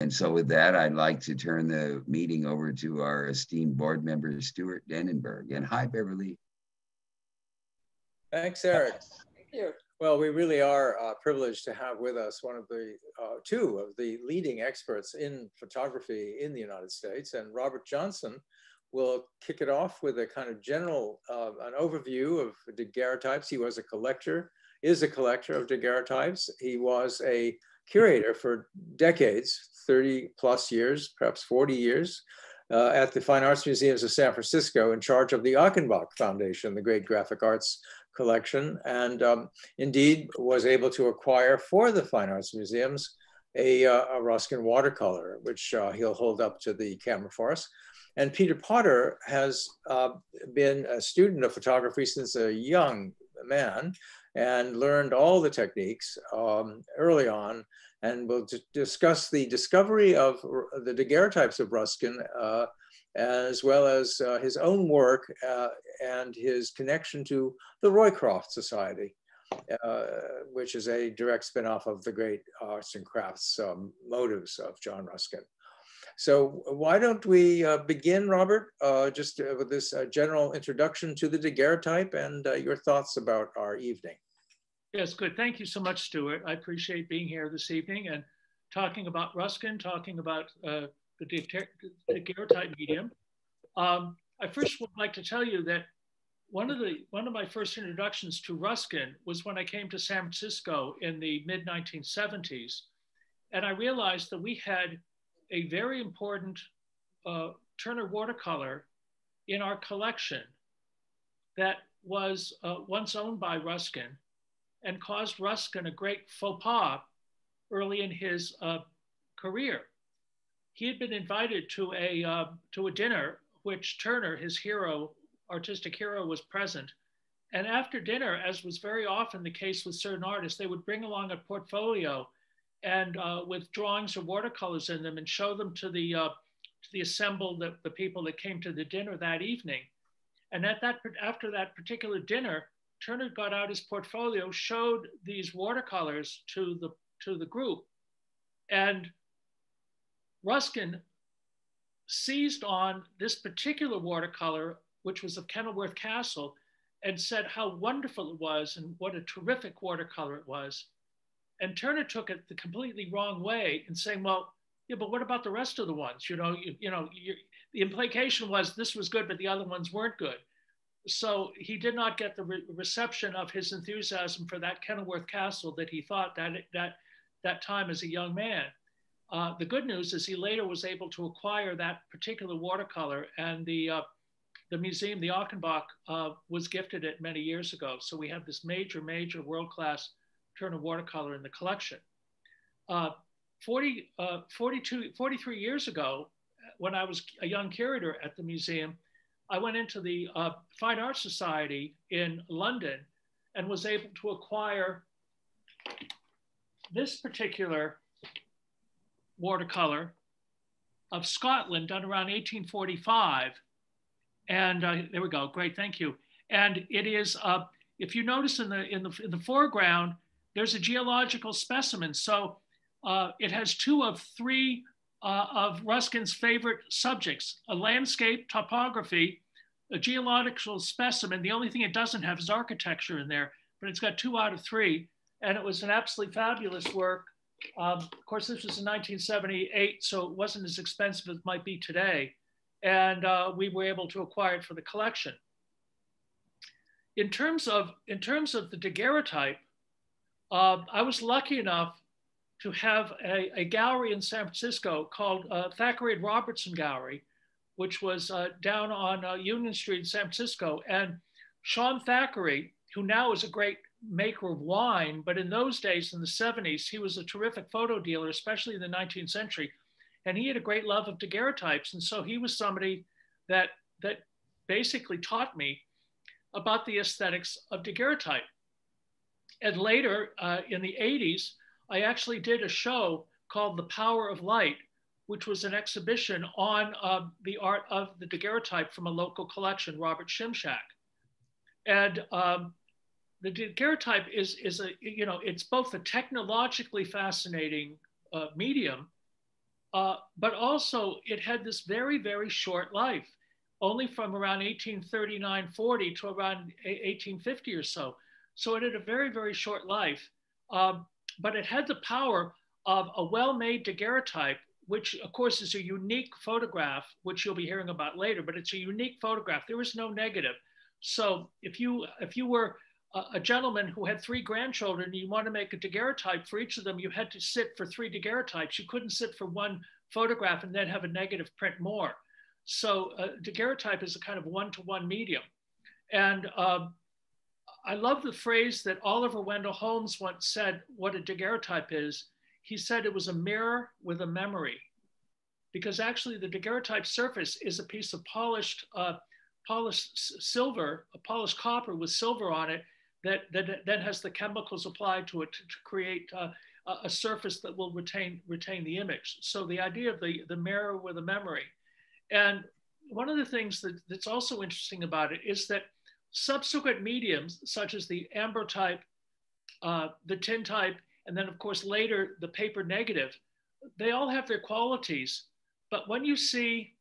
And so with that, I'd like to turn the meeting over to our esteemed board member, Stuart Denenberg. And hi, Beverly. Thanks, Eric. Thank you. Well, we really are uh, privileged to have with us one of the uh, two of the leading experts in photography in the United States. And Robert Johnson will kick it off with a kind of general, uh, an overview of daguerreotypes. He was a collector, is a collector of daguerreotypes. He was a curator for decades, 30 plus years, perhaps 40 years, uh, at the Fine Arts Museums of San Francisco in charge of the Achenbach Foundation, the great graphic arts collection, and um, indeed was able to acquire for the Fine Arts Museums a, uh, a Ruskin watercolor, which uh, he'll hold up to the camera for us. And Peter Potter has uh, been a student of photography since a young man and learned all the techniques um, early on and we'll discuss the discovery of the daguerreotypes of Ruskin uh, as well as uh, his own work uh, and his connection to the Roycroft Society, uh, which is a direct spinoff of the great arts and crafts um, motives of John Ruskin. So why don't we uh, begin, Robert, uh, just with this general introduction to the daguerreotype and your thoughts about our evening. Yes, good. Thank you so much, Stuart. I appreciate being here this evening and talking about Ruskin, talking about uh, the daguerreotype medium. Um, I first would like to tell you that one of the one of my first introductions to Ruskin was when I came to San Francisco in the mid 1970s, and I realized that we had a very important uh, Turner watercolor in our collection that was uh, once owned by Ruskin and caused Ruskin a great faux pas early in his uh, career. He had been invited to a, uh, to a dinner, which Turner, his hero, artistic hero, was present. And after dinner, as was very often the case with certain artists, they would bring along a portfolio and uh, with drawings or watercolors in them and show them to the, uh, to the assembled, the, the people that came to the dinner that evening. And at that, after that particular dinner, Turner got out his portfolio, showed these watercolors to the, to the group. And Ruskin seized on this particular watercolor, which was of Kenilworth Castle, and said how wonderful it was and what a terrific watercolor it was. And Turner took it the completely wrong way in saying, well, yeah, but what about the rest of the ones? You know, you, you know, the implication was this was good, but the other ones weren't good so he did not get the re reception of his enthusiasm for that Kenilworth Castle that he thought that that that time as a young man. Uh, the good news is he later was able to acquire that particular watercolor, and the uh, the museum, the Achenbach, uh, was gifted it many years ago. So we have this major, major world-class Turner watercolor in the collection. Uh, 40, uh, 42, 43 years ago, when I was a young curator at the museum, I went into the uh, Fine Arts Society in London and was able to acquire this particular watercolor of Scotland done around 1845. And uh, there we go, great, thank you. And it is, uh, if you notice in the, in, the, in the foreground, there's a geological specimen. So uh, it has two of three uh, of Ruskin's favorite subjects, a landscape topography, a geological specimen. The only thing it doesn't have is architecture in there, but it's got two out of three. And it was an absolutely fabulous work. Um, of course, this was in 1978, so it wasn't as expensive as it might be today. And uh, we were able to acquire it for the collection. In terms of, in terms of the daguerreotype, uh, I was lucky enough to have a, a gallery in San Francisco called uh, Thackrey and Robertson Gallery, which was uh, down on uh, Union Street in San Francisco. And Sean Thackrey, who now is a great maker of wine, but in those days, in the 70s, he was a terrific photo dealer, especially in the 19th century. And he had a great love of daguerreotypes. And so he was somebody that, that basically taught me about the aesthetics of daguerreotype. And later uh, in the 80s, I actually did a show called The Power of Light, which was an exhibition on uh, the art of the daguerreotype from a local collection, Robert Shimshak. And um, the daguerreotype is, is a, you know, it's both a technologically fascinating uh, medium uh, but also it had this very, very short life, only from around 1839 40 to around 1850 or so. So it had a very, very short life, um, but it had the power of a well made daguerreotype, which of course is a unique photograph, which you'll be hearing about later, but it's a unique photograph. There was no negative. So if you, if you were a, gentleman who had three grandchildren, you want to make a daguerreotype for each of them, you had to sit for three daguerreotypes. You couldn't sit for one photograph and then have a negative print more. So uh, daguerreotype is a kind of one-to-one -one medium. And um, I love the phrase that Oliver Wendell Holmes once said, what a daguerreotype is. He said it was a mirror with a memory because actually the daguerreotype surface is a piece of polished, uh, polished silver, a polished copper with silver on it that, that then has the chemicals applied to it to, to create uh, a surface that will retain, retain the image. So the idea of the, the mirror with a memory. And one of the things that, that's also interesting about it is that subsequent mediums, such as the ambrotype, uh, the tintype, and then of course later the paper negative, they all have their qualities. But when you see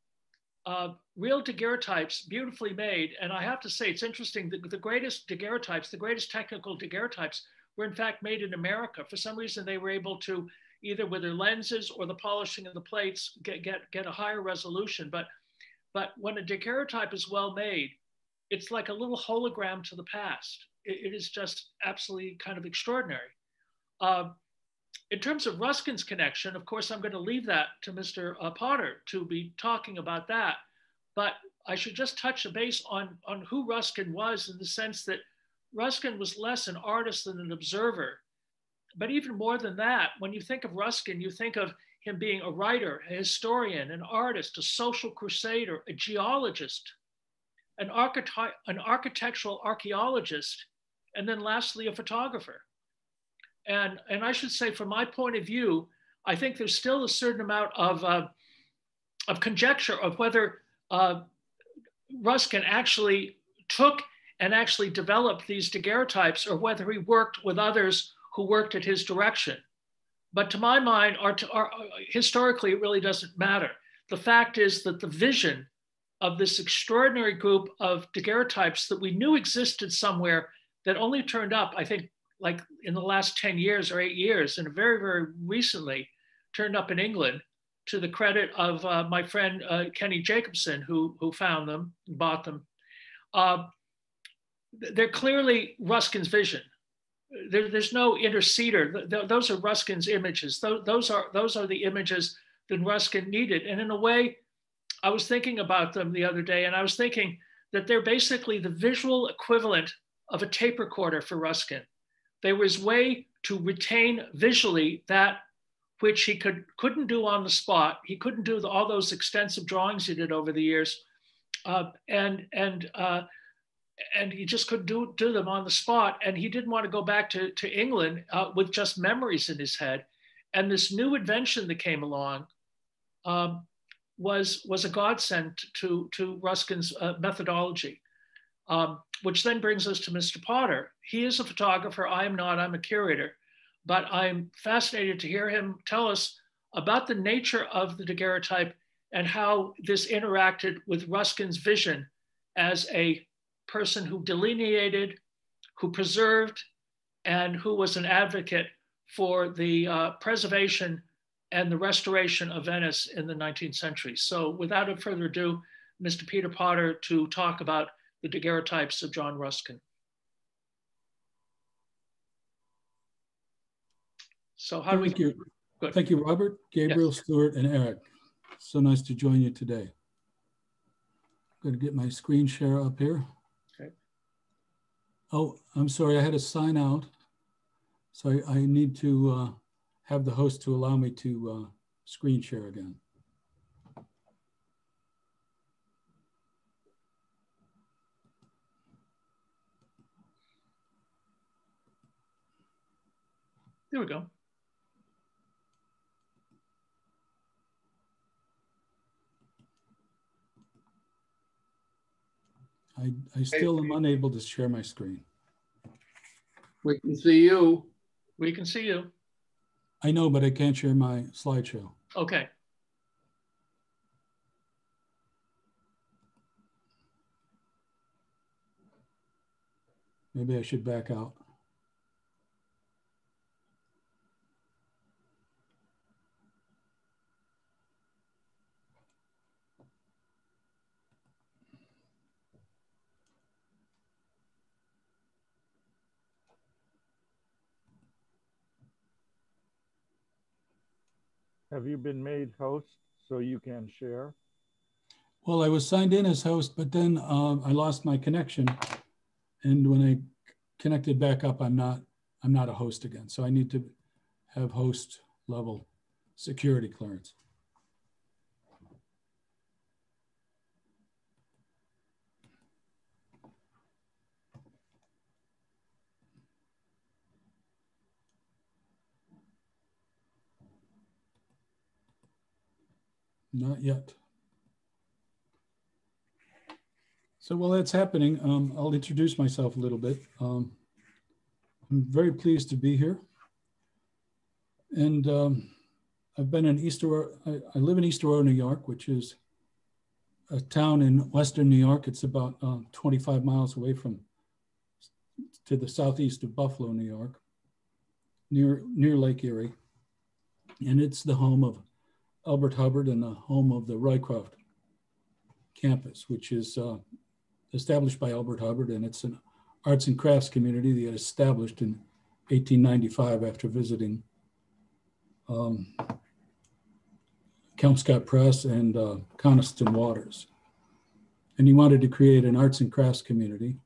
uh, real daguerreotypes, beautifully made. And I have to say, it's interesting the greatest daguerreotypes, the greatest technical daguerreotypes were in fact made in America. For some reason, they were able to, either with their lenses or the polishing of the plates, get, get, get a higher resolution. But, but when a daguerreotype is well made, it's like a little hologram to the past. it, it is just absolutely kind of extraordinary. Uh, in terms of Ruskin's connection, of course, I'm going to leave that to Mr. Uh, Potter to be talking about that. But I should just touch a base on, on who Ruskin was in the sense that Ruskin was less an artist than an observer. But even more than that, when you think of Ruskin, you think of him being a writer, a historian, an artist, a social crusader, a geologist, an, archety- an architectural archaeologist, and then lastly, a photographer. And, and I should say, from my point of view, I think there's still a certain amount of, uh, of conjecture of whether uh, Ruskin actually took and actually developed these daguerreotypes or whether he worked with others who worked at his direction. But to my mind, historically, it really doesn't matter. The fact is that the vision of this extraordinary group of daguerreotypes that we knew existed somewhere that only turned up, I think, like in the last 10 years or eight years, and very, very recently turned up in England to the credit of uh, my friend uh, Kenny Jacobson, who, who found them and bought them. Uh, they're clearly Ruskin's vision. There, there's no interceder. Th those are Ruskin's images. Th those, are, those are the images that Ruskin needed. And in a way, I was thinking about them the other day, and I was thinking that they're basically the visual equivalent of a tape recorder for Ruskin. They was way to retain visually that which he could, couldn't do on the spot. He couldn't do the, all those extensive drawings he did over the years. Uh, and, and, uh, and he just couldn't do, do them on the spot. And he didn't want to go back to, to England uh, with just memories in his head. And this new invention that came along um, was, was a godsend to, to Ruskin's uh, methodology. Um, which then brings us to Mr. Potter. He is a photographer. I am not. I'm a curator but I'm fascinated to hear him tell us about the nature of the daguerreotype and how this interacted with Ruskin's vision as a person who delineated, who preserved, and who was an advocate for the uh, preservation and the restoration of Venice in the 19th century. So without further ado, Mr. Peter Potter to talk about the daguerreotypes of John Ruskin. So how Thank do we? You. Good. Thank you, Robert, Gabriel, yes. Stuart, and Eric. So nice to join you today. I'm going to get my screen share up here. Okay. Oh, I'm sorry, I had to sign out. So I, I need to uh, have the host to allow me to uh, screen share again. There we go. I, I still am unable to share my screen. We can see you. We can see you. I know, but I can't share my slideshow. Okay. Maybe I should back out. Have you been made host so you can share? Well, I was signed in as host, but then um, I lost my connection. And when I connected back up, I'm not, I'm not a host again. So I need to have host level security clearance. Not yet. So while that's happening, um, I'll introduce myself a little bit. Um, I'm very pleased to be here. And um, I've been in East I, I, live in East Aurora, which is a town in Western New York. It's about uh, 25 miles away from, to the southeast of Buffalo, New York, near, near Lake Erie. And it's the home of Elbert Hubbard and the home of the Roycroft campus, which is uh, established by Elbert Hubbard, and it's an arts and crafts community that established in 1895 after visiting um, Kelmscott Press and uh, Coniston Waters. And he wanted to create an arts and crafts community.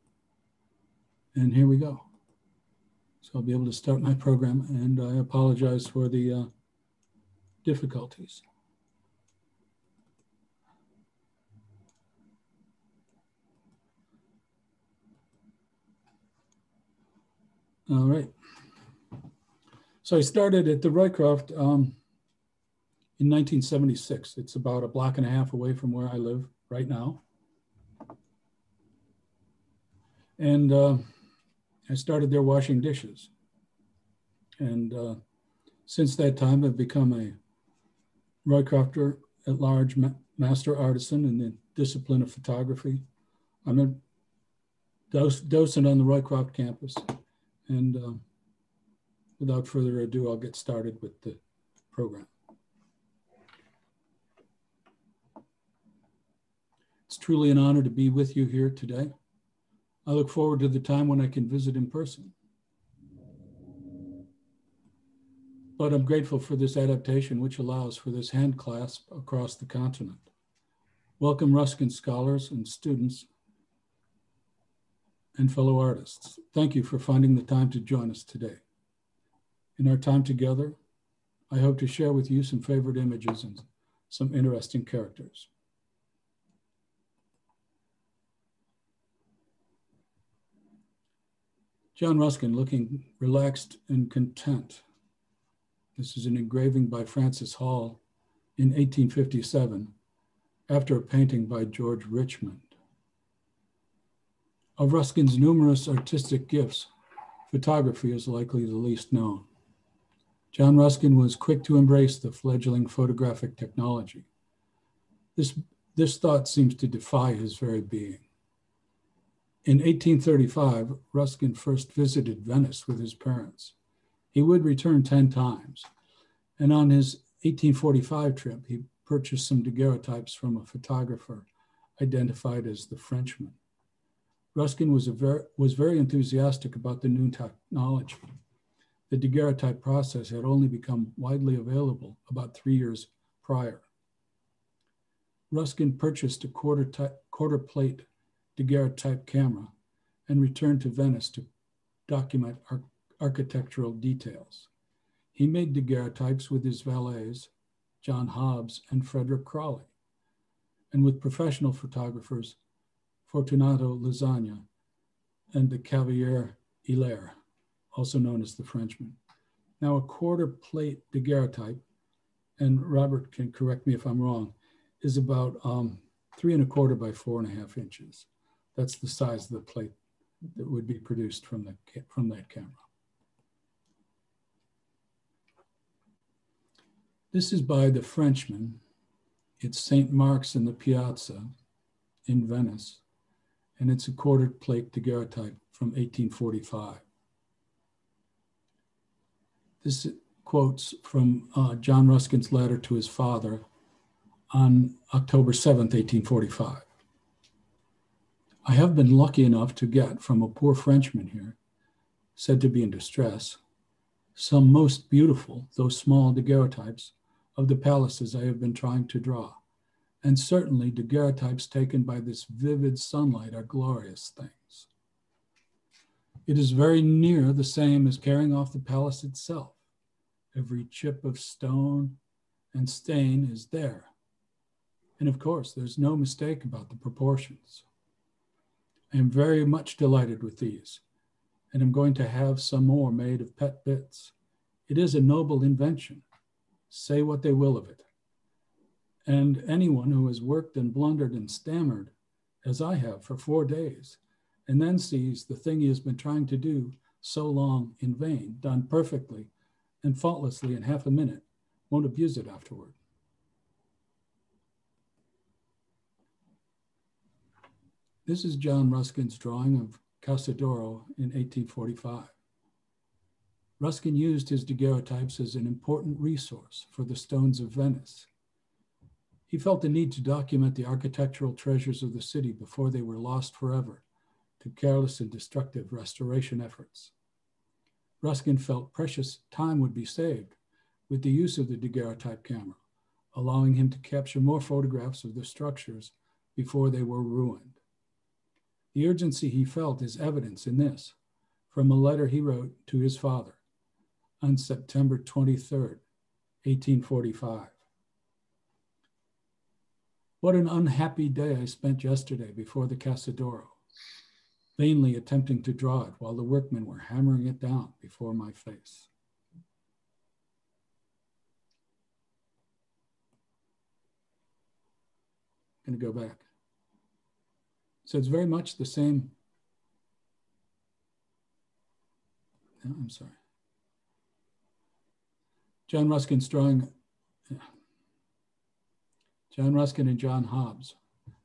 And here we go. So I'll be able to start my program, and I apologize for the uh, difficulties. All right. So I started at the Roycroft um, in 1976. It's about a block and a half away from where I live right now. And uh, I started there washing dishes. And uh, since that time, I've become a Roycrofter at large ma master artisan in the discipline of photography. I'm a docent on the Roycroft campus. And uh, without further ado, I'll get started with the program. It's truly an honor to be with you here today. I look forward to the time when I can visit in person. But I'm grateful for this adaptation, which allows for this hand clasp across the continent. Welcome Ruskin scholars and students and fellow artists. Thank you for finding the time to join us today. In our time together, I hope to share with you some favorite images and some interesting characters. John Ruskin looking relaxed and content. This is an engraving by Francis Hall in 1857 after a painting by George Richmond. Of Ruskin's numerous artistic gifts, photography is likely the least known. John Ruskin was quick to embrace the fledgling photographic technology. This, this thought seems to defy his very being. In 1835, Ruskin first visited Venice with his parents. He would return 10 times, and on his 1845 trip, he purchased some daguerreotypes from a photographer identified as the Frenchman. Ruskin was, very, was very enthusiastic about the new technology. The daguerreotype process had only become widely available about three years prior. Ruskin purchased a quarter, quarter plate daguerreotype camera and returned to Venice to document ar architectural details. He made daguerreotypes with his valets, John Hobbs and Frederick Crawley, and with professional photographers Fortunato Lasagna, and the Cavalier Hilaire, also known as the Frenchman. Now a quarter plate daguerreotype, and Robert can correct me if I'm wrong, is about um, three and a quarter by four and a half inches. That's the size of the plate that would be produced from, the, from that camera. This is by the Frenchman. It's St. Mark's in the Piazza in Venice and it's a quarter plate daguerreotype from 1845. This quotes from uh, John Ruskin's letter to his father on October 7th, 1845. I have been lucky enough to get from a poor Frenchman here, said to be in distress, some most beautiful, though small, daguerreotypes of the palaces I have been trying to draw. And certainly daguerreotypes taken by this vivid sunlight are glorious things. It is very near the same as carrying off the palace itself. Every chip of stone and stain is there. And of course, there's no mistake about the proportions. I am very much delighted with these, and I'm going to have some more made of pet bits. It is a noble invention. Say what they will of it. And anyone who has worked and blundered and stammered, as I have for four days, and then sees the thing he has been trying to do so long in vain, done perfectly and faultlessly in half a minute, won't abuse it afterward. This is John Ruskin's drawing of Casa d'Oro in 1845. Ruskin used his daguerreotypes as an important resource for the stones of Venice. He felt the need to document the architectural treasures of the city before they were lost forever to careless and destructive restoration efforts. Ruskin felt precious time would be saved with the use of the daguerreotype camera, allowing him to capture more photographs of the structures before they were ruined. The urgency he felt is evidence in this from a letter he wrote to his father on September 23, 1845. What an unhappy day I spent yesterday before the Casa d'Oro, vainly attempting to draw it while the workmen were hammering it down before my face. I'm going to go back. So it's very much the same. No, I'm sorry. John Ruskin's drawing, John Ruskin and John Hobbs,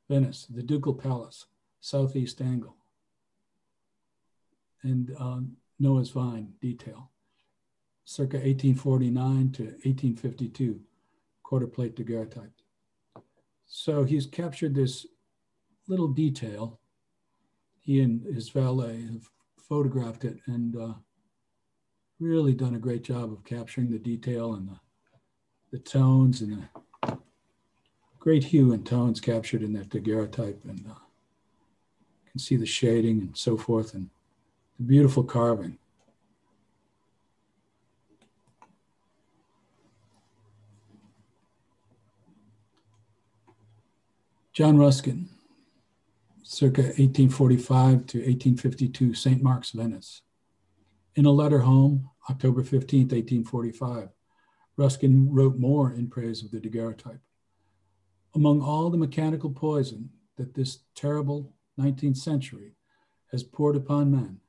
Venice, the Ducal Palace, southeast angle, and um, Noah's Vine detail, circa 1849 to 1852, quarter plate daguerreotype. So he's captured this little detail. He and his valet have photographed it and uh, really done a great job of capturing the detail and the, the tones and the great hue and tones captured in that daguerreotype. And uh, you can see the shading and so forth and the beautiful carving. John Ruskin circa 1845 to 1852, St. Mark's, Venice. In a letter home, October 15, 1845, Ruskin wrote more in praise of the daguerreotype. Among all the mechanical poison that this terrible 19th century has poured upon men,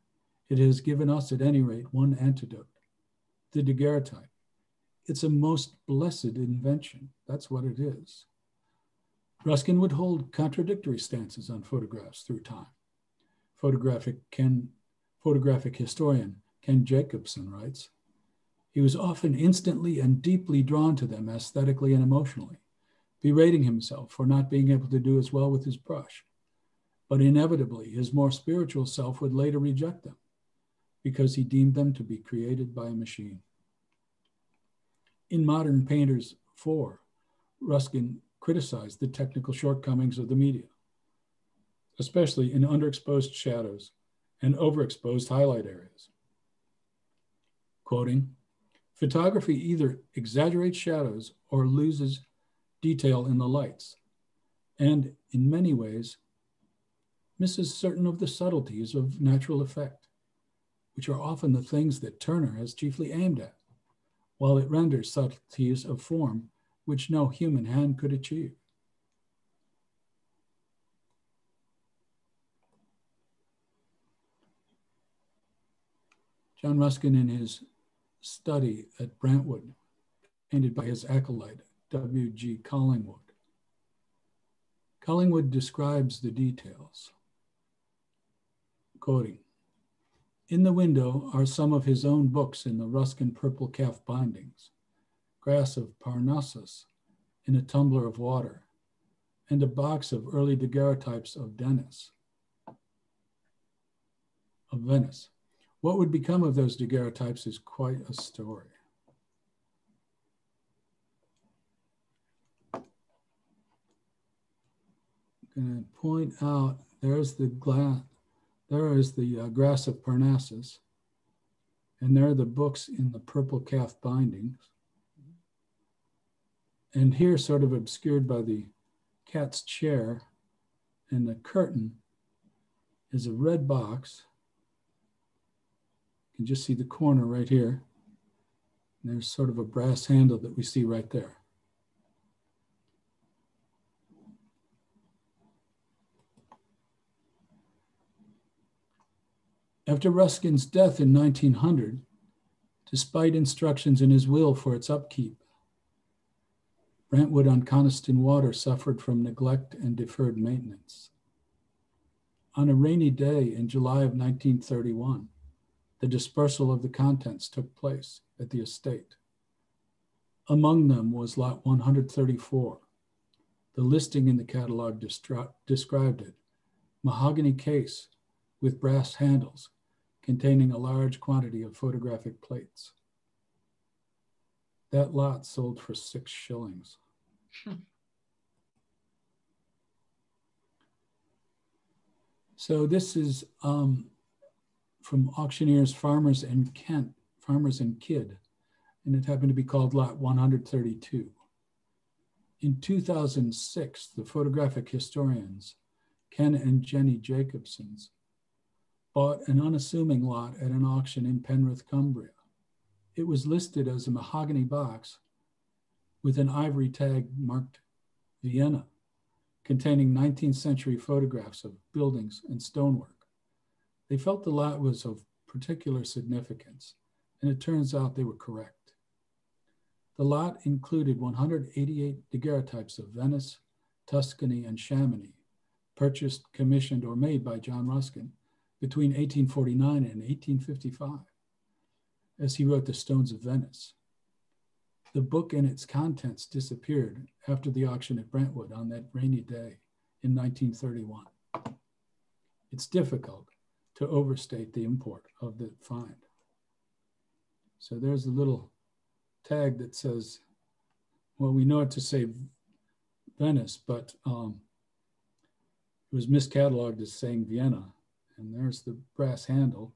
it has given us at any rate one antidote, the daguerreotype. It's a most blessed invention. That's what it is. Ruskin would hold contradictory stances on photographs through time. Photographic, Ken, photographic historian Ken Jacobson writes, he was often instantly and deeply drawn to them aesthetically and emotionally, berating himself for not being able to do as well with his brush. But inevitably, his more spiritual self would later reject them because he deemed them to be created by a machine. In Modern Painters 4, Ruskin criticized the technical shortcomings of the media, especially in underexposed shadows and overexposed highlight areas. Quoting, photography either exaggerates shadows or loses detail in the lights, and in many ways, misses certain of the subtleties of natural effect, which are often the things that Turner has chiefly aimed at, while it renders subtleties of form which no human hand could achieve. John Ruskin, in his study at Brantwood, painted by his acolyte, W.G. Collingwood. Collingwood describes the details. Quoting, In the window are some of his own books in the Ruskin purple calf bindings, Grass of Parnassus in a tumbler of water, and a box of early daguerreotypes of Dennis, of Venice. What would become of those daguerreotypes is quite a story. To point out there's the glass, there is the uh, grass of Parnassus, and there are the books in the purple calf bindings. And here, sort of obscured by the cat's chair and the curtain, is a red box. You can just see the corner right here. And there's sort of a brass handle that we see right there. After Ruskin's death in 1900, despite instructions in his will for its upkeep, Brantwood on Coniston Water suffered from neglect and deferred maintenance. On a rainy day in July of 1931, the dispersal of the contents took place at the estate. Among them was lot 134. The listing in the catalog described it mahogany case with brass handles containing a large quantity of photographic plates. That lot sold for six shillings. so this is um, from auctioneers, farmers and Kent, farmers and Kidd, and it happened to be called lot 132. In 2006, the photographic historians, Ken and Jenny Jacobsons, bought an unassuming lot at an auction in Penrith, Cumbria. It was listed as a mahogany box with an ivory tag marked Vienna, containing 19th century photographs of buildings and stonework. They felt the lot was of particular significance, and it turns out they were correct. The lot included 188 daguerreotypes of Venice, Tuscany, and Chamonix, purchased, commissioned, or made by John Ruskin between 1849 and 1855 as he wrote The Stones of Venice. The book and its contents disappeared after the auction at Brantwood on that rainy day in 1931. It's difficult to overstate the import of the find. So there's a little tag that says, well, we know it to say Venice, but um, it was miscatalogued as saying Vienna and there's the brass handle.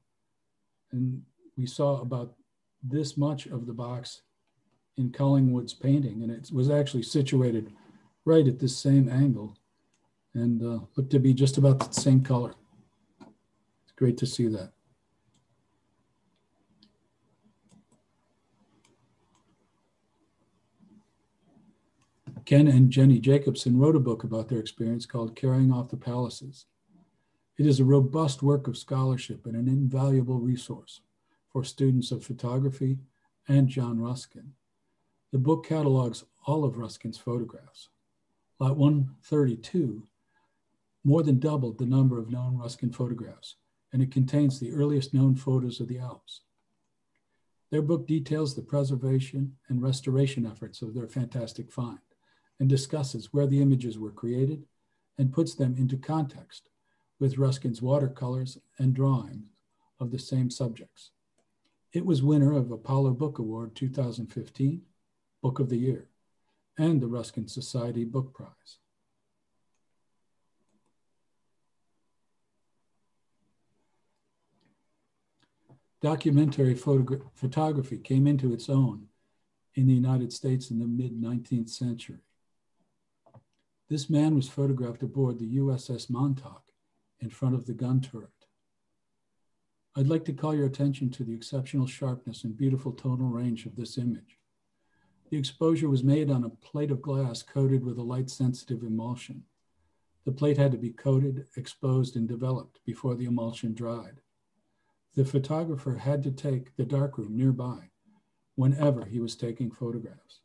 And we saw about this much of the box in Collingwood's painting, and it was actually situated right at this same angle and uh, looked to be just about the same color. It's great to see that. Ken and Jenny Jacobson wrote a book about their experience called Carrying Off the Palaces. It is a robust work of scholarship and an invaluable resource for students of photography and John Ruskin. The book catalogs all of Ruskin's photographs. Lot 132 more than doubled the number of known Ruskin photographs, and it contains the earliest known photos of the Alps. Their book details the preservation and restoration efforts of their fantastic find and discusses where the images were created and puts them into context with Ruskin's watercolors and drawings of the same subjects. It was winner of Apollo Book Award 2015, Book of the Year, and the Ruskin Society Book Prize. Documentary photography came into its own in the United States in the mid 19th century. This man was photographed aboard the USS Montauk in front of the gun turret. I'd like to call your attention to the exceptional sharpness and beautiful tonal range of this image. The exposure was made on a plate of glass coated with a light sensitive emulsion. The plate had to be coated, exposed, and developed before the emulsion dried. The photographer had to take the darkroom nearby whenever he was taking photographs.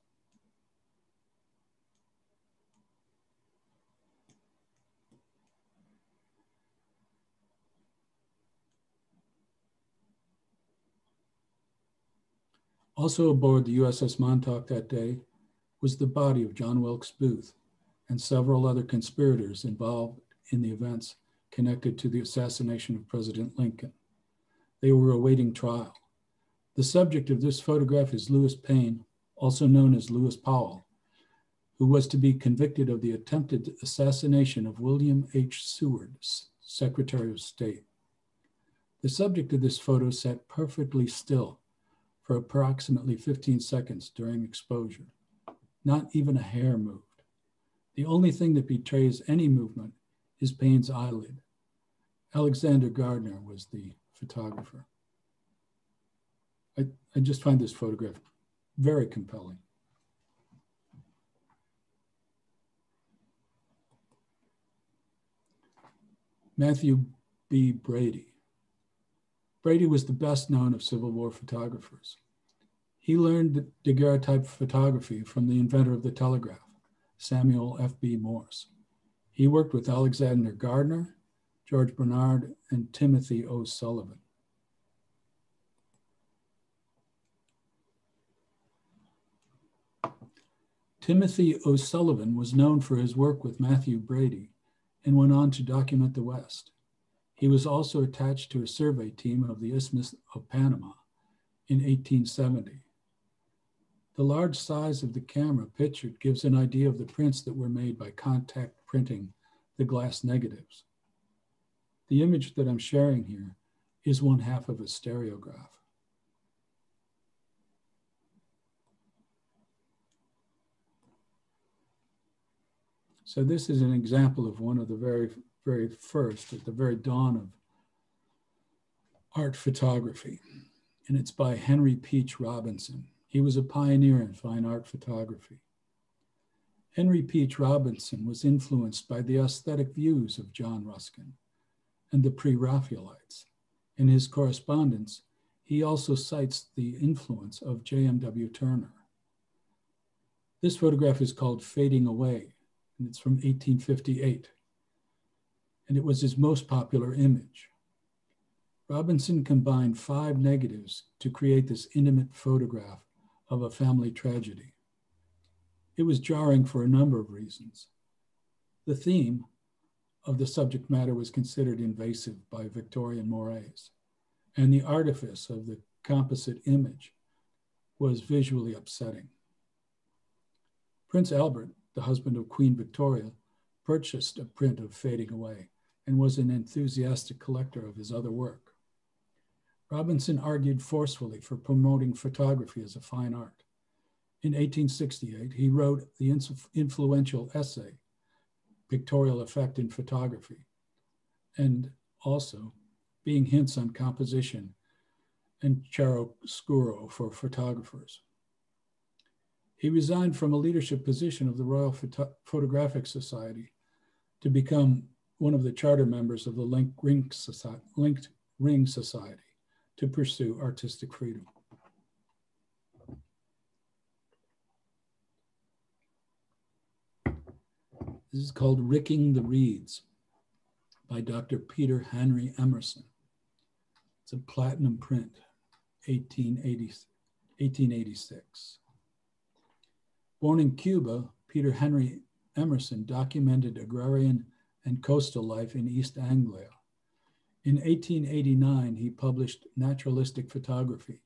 Also aboard the USS Montauk that day was the body of John Wilkes Booth and several other conspirators involved in the events connected to the assassination of President Lincoln. They were awaiting trial. The subject of this photograph is Lewis Payne, also known as Lewis Powell, who was to be convicted of the attempted assassination of William H. Seward, Secretary of State. The subject of this photo sat perfectly still for approximately 15 seconds during exposure. Not even a hair moved. The only thing that betrays any movement is Payne's eyelid. Alexander Gardner was the photographer. I, I just find this photograph very compelling. Matthew B. Brady. Brady was the best known of Civil War photographers. He learned daguerreotype photography from the inventor of the telegraph, Samuel F.B. Morse. He worked with Alexander Gardner, George Barnard, and Timothy O'Sullivan. Timothy O'Sullivan was known for his work with Matthew Brady and went on to document the West. He was also attached to a survey team of the Isthmus of Panama in 1870. The large size of the camera pictured gives an idea of the prints that were made by contact printing the glass negatives. The image that I'm sharing here is one half of a stereograph. So this is an example of one of the very, very first, at the very dawn of art photography. And it's by Henry Peach Robinson. He was a pioneer in fine art photography. Henry Peach Robinson was influenced by the aesthetic views of John Ruskin and the pre-Raphaelites. In his correspondence, he also cites the influence of J.M.W. Turner. This photograph is called Fading Away, and it's from 1858. And it was his most popular image. Robinson combined five negatives to create this intimate photograph of a family tragedy. It was jarring for a number of reasons. The theme of the subject matter was considered invasive by Victorian mores, and the artifice of the composite image was visually upsetting. Prince Albert the husband of Queen Victoria, purchased a print of Fading Away and was an enthusiastic collector of his other work. Robinson argued forcefully for promoting photography as a fine art. In 1868, he wrote the influential essay, Pictorial Effect in Photography, and also Being Hints on Composition and Chiaroscuro for Photographers. He resigned from a leadership position of the Royal Photo Photographic Society to become one of the charter members of the Linked Ring, Society, Linked Ring Society to pursue artistic freedom. This is called Ricking the Reeds by Dr. Peter Henry Emerson. It's a platinum print, 1880, 1886. Born in Cuba, Peter Henry Emerson documented agrarian and coastal life in East Anglia. In 1889, he published Naturalistic Photography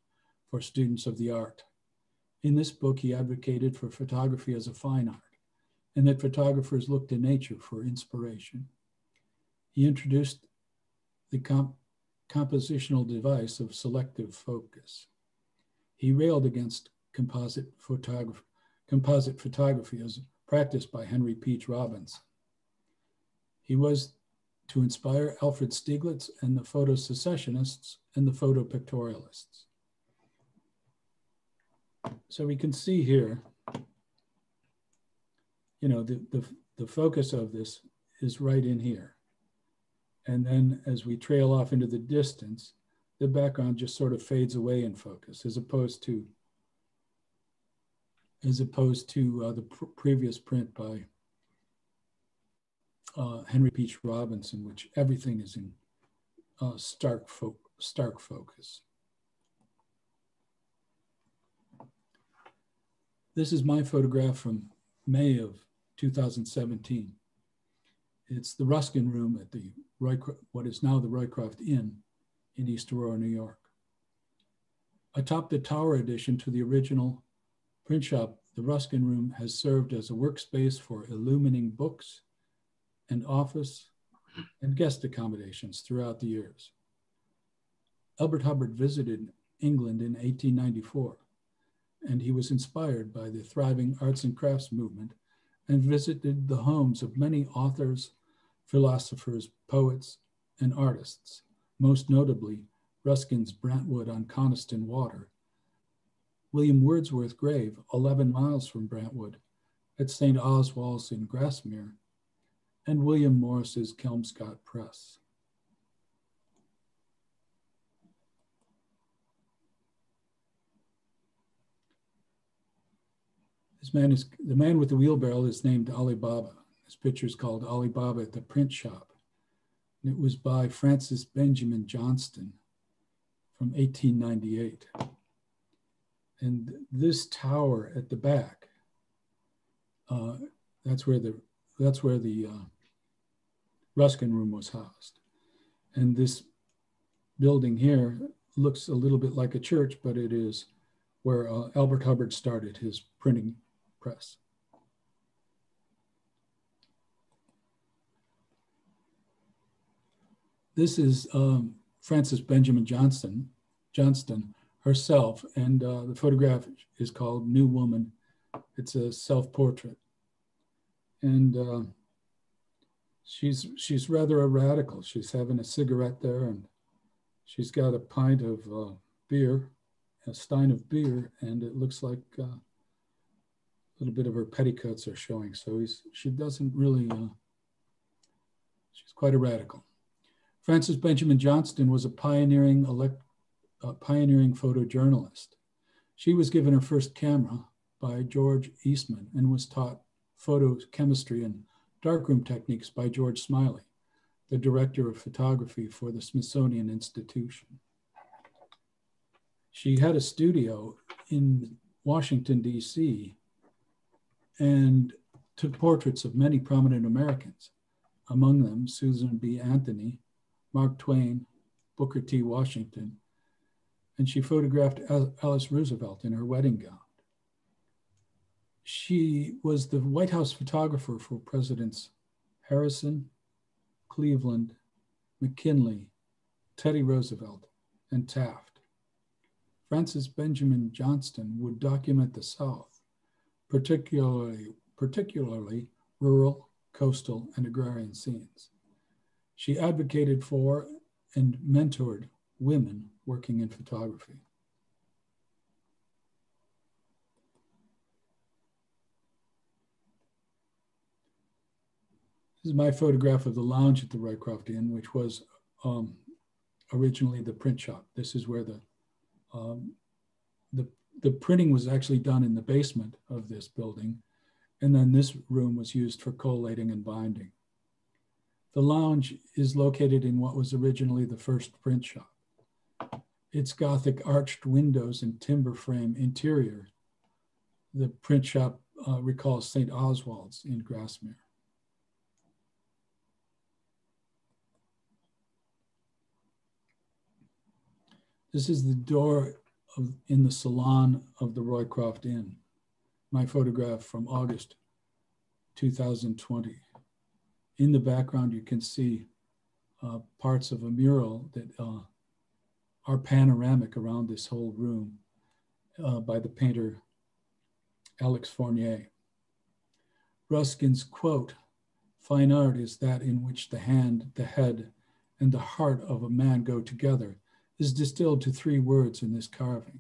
for students of the art. In this book, he advocated for photography as a fine art and that photographers look to nature for inspiration. He introduced the comp compositional device of selective focus. He railed against composite photography composite photography as practiced by Henry Peach Robinson. He was to inspire Alfred Stieglitz and the photo secessionists and the photo pictorialists. So we can see here, you know, the, the, the focus of this is right in here. And then as we trail off into the distance, the background just sort of fades away in focus as opposed to as opposed to uh, the pr previous print by uh, Henry Peach Robinson, which everything is in uh, stark, fo stark focus. This is my photograph from May of 2017. It's the Ruskin Room at the what is now the Roycroft Inn in East Aurora, New York. Atop the tower addition to the original print shop, the Ruskin Room has served as a workspace for illuminating books and office and guest accommodations throughout the years. Elbert Hubbard visited England in 1894, and he was inspired by the thriving arts and crafts movement and visited the homes of many authors, philosophers, poets, and artists, most notably Ruskin's Brantwood on Coniston Water, William Wordsworth grave 11 miles from Brantwood at St. Oswald's in Grasmere, and William Morris's Kelmscott Press. This man is the man with the wheelbarrow is named Ali Baba. His picture is called Ali Baba at the print shop. And it was by Frances Benjamin Johnston from 1898. And this tower at the back, uh, that's where the that's where the uh, Ruskin room was housed. And this building here looks a little bit like a church, but it is where uh, Elbert Hubbard started his printing press. This is um, Frances Benjamin Johnston, Johnston herself, and uh, the photograph is called New Woman. It's a self-portrait, and uh, she's she's rather a radical. She's having a cigarette there, and she's got a pint of uh, beer, a stein of beer, and it looks like uh, a little bit of her petticoats are showing. So he's she doesn't really. Uh, she's quite a radical. Frances Benjamin Johnston was a pioneering, elect, pioneering photojournalist. She was given her first camera by George Eastman and was taught photochemistry and darkroom techniques by George Smiley, the director of photography for the Smithsonian Institution. She had a studio in Washington, D.C., and took portraits of many prominent Americans, among them Susan B. Anthony, Mark Twain, Booker T. Washington, and she photographed Alice Roosevelt in her wedding gown. She was the White House photographer for Presidents Harrison, Cleveland, McKinley, Teddy Roosevelt, and Taft. Frances Benjamin Johnston would document the South, particularly, particularly rural, coastal, and agrarian scenes. She advocated for and mentored women working in photography. This is my photograph of the lounge at the Roycroft Inn, which was um, originally the print shop. This is where the, um, the, the printing was actually done in the basement of this building. And then this room was used for collating and binding. The lounge is located in what was originally the first print shop. Its Gothic arched windows and timber frame interior, the print shop uh, recalls St. Oswald's in Grasmere. This is the door of, in the salon of the Roycroft Inn. My photograph from August 2020 in the background, you can see uh, parts of a mural that uh, are panoramic around this whole room uh, by the painter Alex Fournier. Ruskin's quote, fine art is that in which the hand, the head, and the heart of a man go together, is distilled to three words in this carving.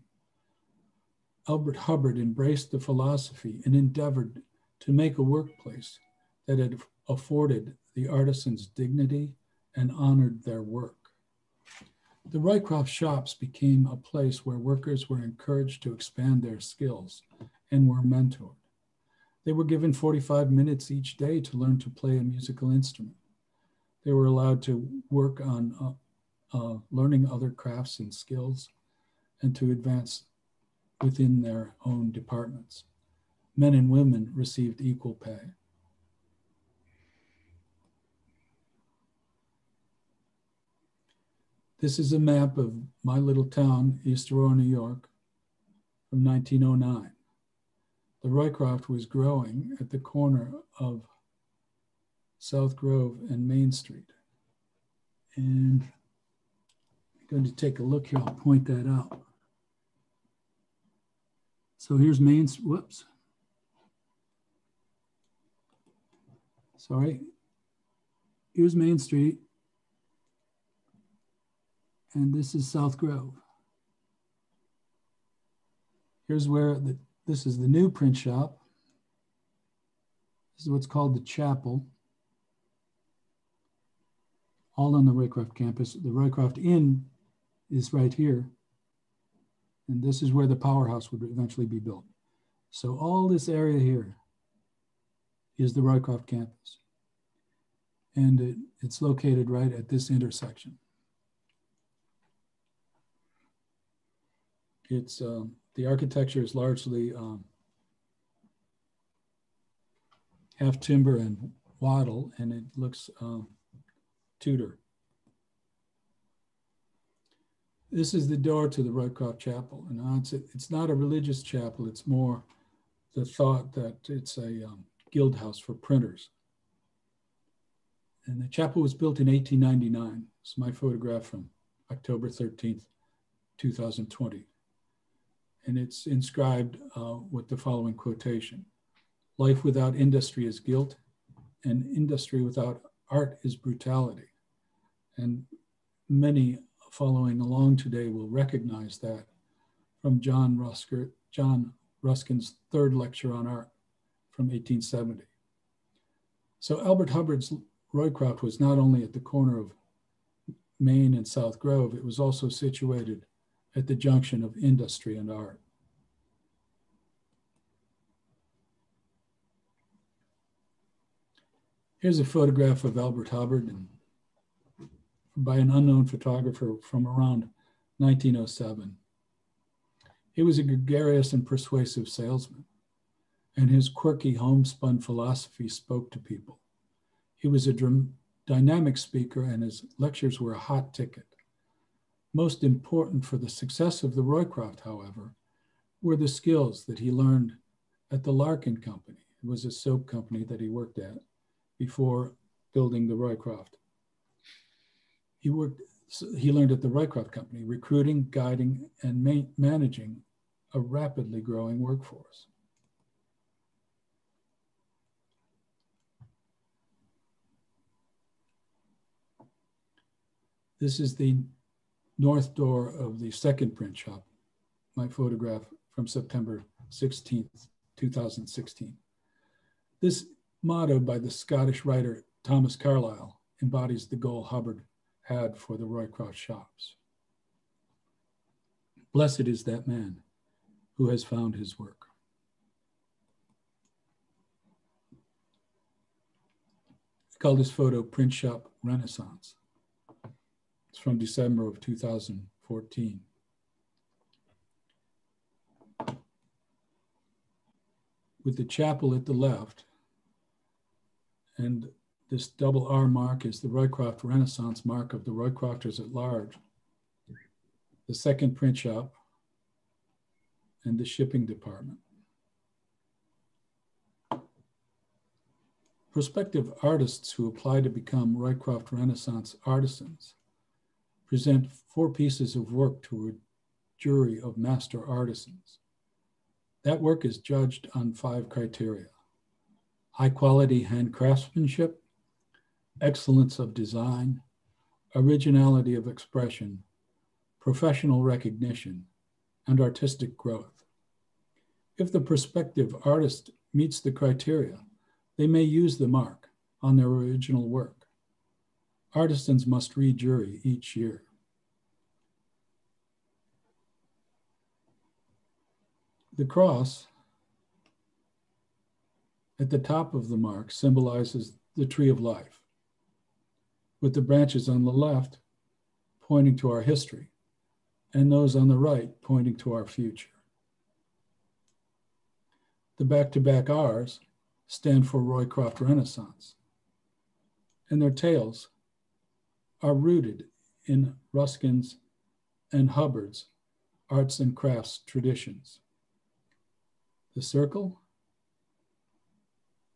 Elbert Hubbard embraced the philosophy and endeavored to make a workplace that had afforded the artisans dignity and honored their work. The Roycroft shops became a place where workers were encouraged to expand their skills and were mentored. They were given 45 minutes each day to learn to play a musical instrument. They were allowed to work on uh, uh, learning other crafts and skills and to advance within their own departments. men and women received equal pay. This is a map of my little town, East Aurora, New York, from 1909. The Roycroft was growing at the corner of South Grove and Main Street. And going to take a look here. I'll point that out. So here's Main, whoops. Sorry. Here's Main Street and this is South Grove. Here's where the, this is the new print shop. This is what's called the chapel. All on the Roycroft campus. The Roycroft Inn is right here. And this is where the powerhouse would eventually be built. So all this area here is the Roycroft campus. And it, it's located right at this intersection. It's um, the architecture is largely um, half timber and wattle, and it looks um, Tudor. This is the door to the Roycroft Chapel, and it's, it's not a religious chapel. It's more the thought that it's a um, guild house for printers. And the chapel was built in 1899. It's my photograph from October 13th, 2020 and it's inscribed uh, with the following quotation Life without industry is guilt, and industry without art is brutality. And many following along today will recognize that from John, Rusker, John Ruskin's third lecture on art from 1870. So Elbert Hubbard's Roycroft was not only at the corner of Main and South Grove, it was also situated at the junction of industry and art. Here's a photograph of Elbert Hubbard by an unknown photographer from around 1907. He was a gregarious and persuasive salesman, and his quirky homespun philosophy spoke to people. He was a dynamic speaker, and his lectures were a hot ticket. Most important for the success of the Roycroft, however, were the skills that he learned at the Larkin Company. It was a soap company that he worked at before building the Roycroft. He worked, he learned at the Roycroft Company, recruiting, guiding, and ma managing a rapidly growing workforce. This is the north door of the second print shop, my photograph from September 16th, 2016. This motto by the Scottish writer Thomas Carlyle embodies the goal Hubbard had for the Roycroft shops. Blessed is that man who has found his work. I call this photo Print Shop Renaissance. It's from December of 2014. With the chapel at the left, and this double R mark is the Roycroft Renaissance mark of the Roycrofters at large. The second print shop and the shipping department. Prospective artists who apply to become Roycroft Renaissance artisans present four pieces of work to a jury of master artisans. That work is judged on five criteria high quality hand craftsmanship, excellence of design, originality of expression, professional recognition, and artistic growth. If the prospective artist meets the criteria, they may use the mark on their original work artisans must rejury each year. The cross at the top of the mark symbolizes the tree of life, with the branches on the left pointing to our history and those on the right pointing to our future. the back-to-back R's stand for Roycroft Renaissance. And their tails are rooted in Ruskin's and Hubbard's arts and crafts traditions. The circle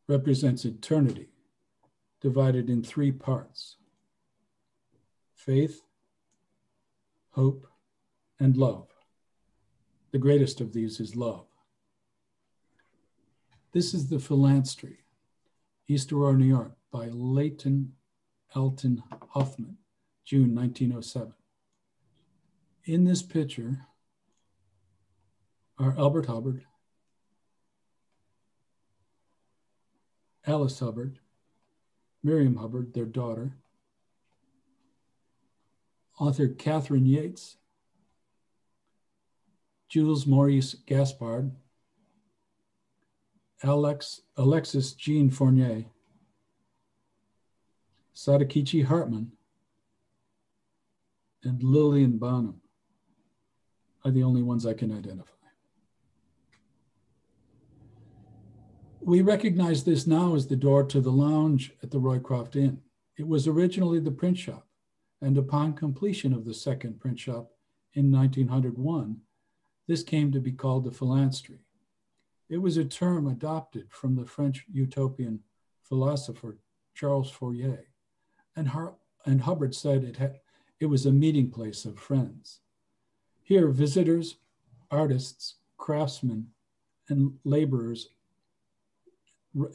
represents eternity, divided in three parts faith, hope, and love. The greatest of these is love. This is the Phalanstery, East Aurora, New York, by Leighton Elton Huffman, June 1907. In this picture are Elbert Hubbard, Alice Hubbard, Miriam Hubbard, their daughter, author Catherine Yates, Jules Maurice Gaspard, Alex, Alexis Jean Fournier, Sadakichi Hartmann, and Lillian Bonham are the only ones I can identify. We recognize this now as the door to the lounge at the Roycroft Inn. It was originally the print shop, and upon completion of the second print shop in 1901, this came to be called the Phalanstery. It was a term adopted from the French utopian philosopher Charles Fourier, and, Har- and Hubbard said it, it was a meeting place of friends. Here, visitors, artists, craftsmen, and laborers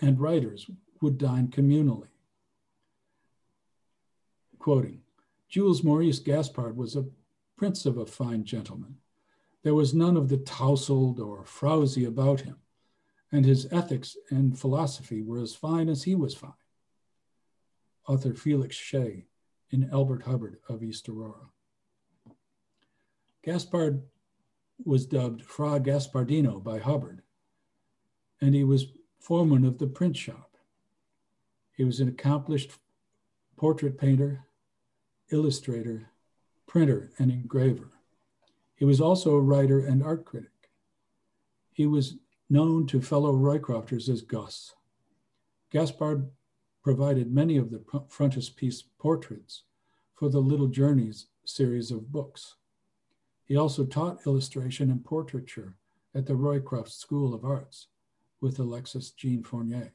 and writers would dine communally. Quoting, Jules Maurice Gaspard was a prince of a fine gentleman. There was none of the tousled or frowsy about him, and his ethics and philosophy were as fine as he was fine. Author Felix Shay in Elbert Hubbard of East Aurora. Gaspard was dubbed Fra Gaspardino by Hubbard, and he was foreman of the print shop. He was an accomplished portrait painter, illustrator, printer, and engraver. He was also a writer and art critic. He was known to fellow Roycrofters as Gus. Gaspard provided many of the frontispiece portraits for the Little Journeys series of books. He also taught illustration and portraiture at the Roycroft School of Arts with Alexis Jean Fournier.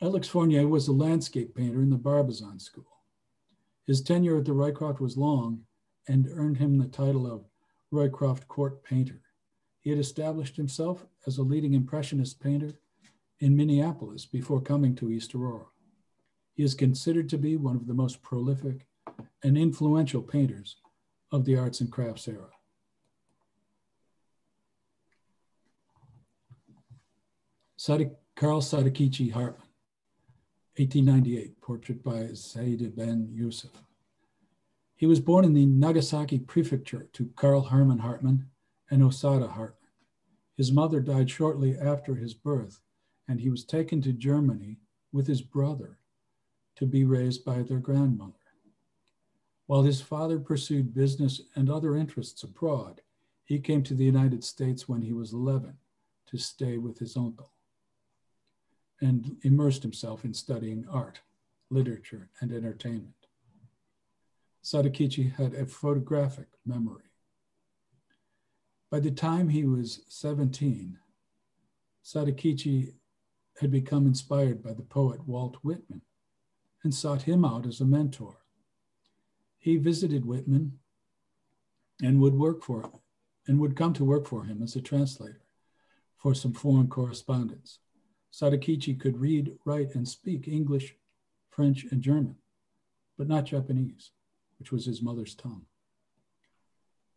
Alex Fournier was a landscape painter in the Barbizon School. His tenure at the Roycroft was long and earned him the title of Roycroft Court Painter. He had established himself as a leading Impressionist painter in Minneapolis before coming to East Aurora. He is considered to be one of the most prolific and influential painters of the arts and crafts era. Carl Sadakichi Hartmann, 1898, portrait by Zaida Ben Yusuf. He was born in the Nagasaki prefecture to Carl Hermann Hartmann and Osada Hartmann. His mother died shortly after his birth, and he was taken to Germany with his brother to be raised by their grandmother. While his father pursued business and other interests abroad, he came to the United States when he was 11 to stay with his uncle and immersed himself in studying art, literature, and entertainment. Sadakichi had a photographic memory. By the time he was 17, Sadakichi had become inspired by the poet Walt Whitman and sought him out as a mentor. He visited Whitman and would work for him and would come to work for him as a translator for some foreign correspondence. Sadakichi could read, write, and speak English, French, and German, but not Japanese, which was his mother's tongue.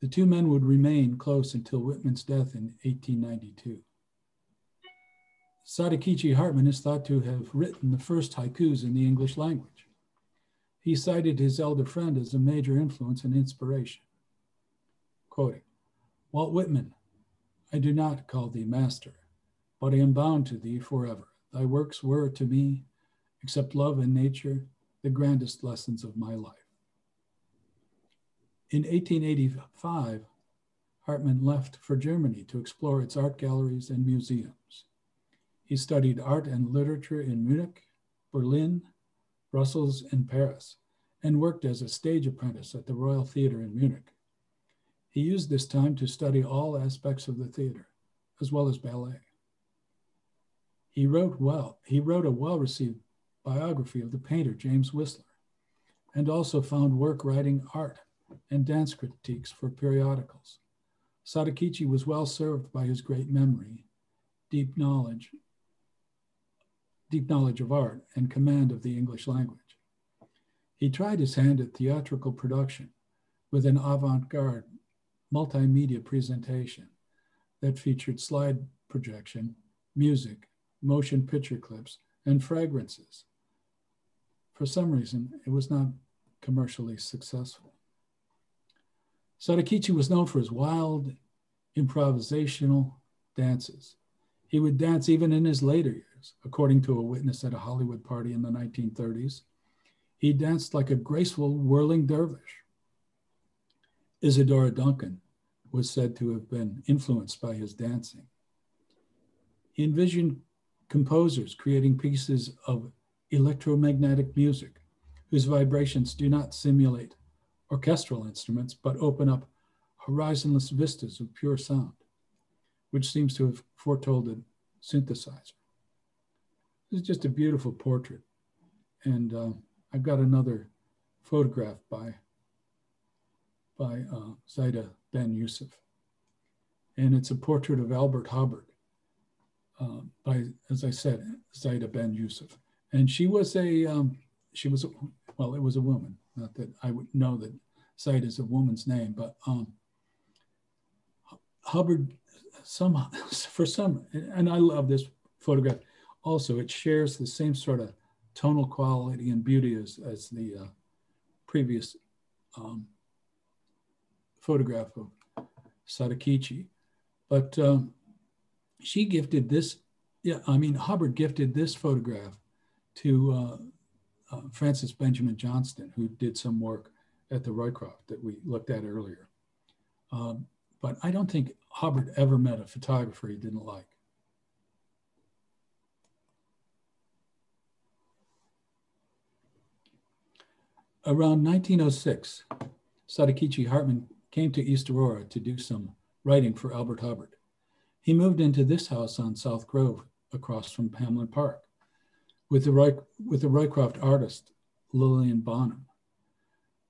The two men would remain close until Whitman's death in 1892. Sadakichi Hartmann is thought to have written the first haikus in the English language. He cited his elder friend as a major influence and inspiration. Quoting, Walt Whitman, I do not call thee master, but I am bound to thee forever. Thy works were to me, except love and nature, the grandest lessons of my life. In 1885, Hartmann left for Germany to explore its art galleries and museums. He studied art and literature in Munich, Berlin, Brussels, and Paris, and worked as a stage apprentice at the Royal Theatre in Munich. He used this time to study all aspects of the theater, as well as ballet. He wrote well, he wrote a well-received biography of the painter James Whistler, and also found work writing art and dance critiques for periodicals. Sadakichi was well served by his great memory, deep knowledge, deep knowledge of art, and command of the English language. He tried his hand at theatrical production with an avant-garde multimedia presentation that featured slide projection, music, motion picture clips, and fragrances. For some reason, it was not commercially successful. Sadakichi was known for his wild, improvisational dances. He would dance even in his later years, according to a witness at a Hollywood party in the 1930s. He danced like a graceful whirling dervish. Isadora Duncan was said to have been influenced by his dancing. He envisioned composers creating pieces of electromagnetic music whose vibrations do not simulate orchestral instruments but open up horizonless vistas of pure sound, which seems to have foretold a synthesizer. This is just a beautiful portrait. And uh, I've got another photograph by, by uh, Zaida Ben Yusuf. And it's a portrait of Elbert Hubbard uh, by, as I said, Zaida Ben Yusuf. And she was a, um, she was, a, well, it was a woman. Not that I would know that Zaida is a woman's name, but um, Hubbard, some, for some, and I love this photograph also, it shares the same sort of tonal quality and beauty as, as the uh, previous um, photograph of Sadakichi. But um, she gifted this, yeah, I mean, Hubbard gifted this photograph to uh, uh, Frances Benjamin Johnston, who did some work at the Roycroft that we looked at earlier. Um, but I don't think Hubbard ever met a photographer he didn't like. Around 1906, Sadakichi Hartmann came to East Aurora to do some writing for Elbert Hubbard. He moved into this house on South Grove across from Hamlin Park with the, Roy, with the Roycroft artist Lillian Bonham.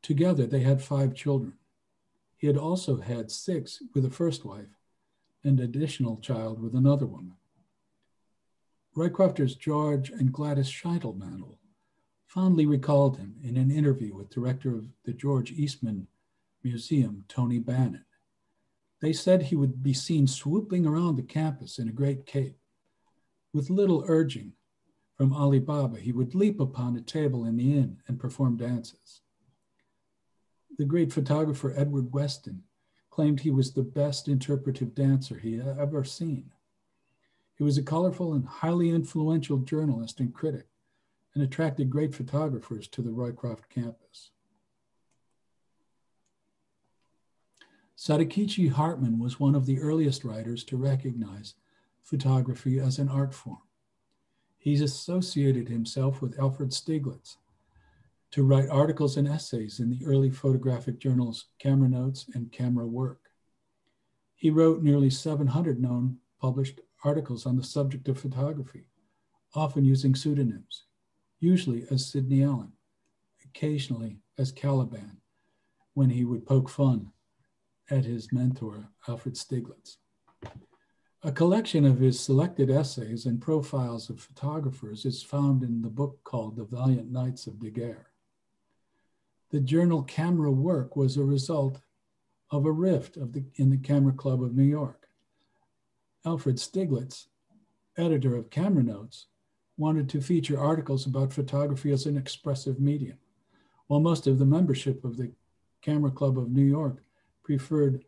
Together, they had five children. He had also had six with a first wife and additional child with another woman. Roycrofters George and Gladys Scheitelmantel fondly recalled him in an interview with director of the George Eastman Museum, Tony Bannon. They said he would be seen swooping around the campus in a great cape. With little urging from Ali Baba, he would leap upon a table in the inn and perform dances. The great photographer Edward Weston claimed he was the best interpretive dancer he had ever seen. He was a colorful and highly influential journalist and critic and attracted great photographers to the Roycroft campus. Sadakichi Hartmann was one of the earliest writers to recognize photography as an art form. He's associated himself with Alfred Stieglitz to write articles and essays in the early photographic journals Camera Notes and Camera Work. He wrote nearly 700 known published articles on the subject of photography, often using pseudonyms, usually as Sidney Allen, occasionally as Caliban, when he would poke fun at his mentor, Alfred Stieglitz. A collection of his selected essays and profiles of photographers is found in the book called The Valiant Knights of Daguerre. The journal Camera Work was a result of a rift of the, in the Camera Club of New York. Alfred Stieglitz, editor of Camera Notes, wanted to feature articles about photography as an expressive medium, while most of the membership of the Camera Club of New York preferred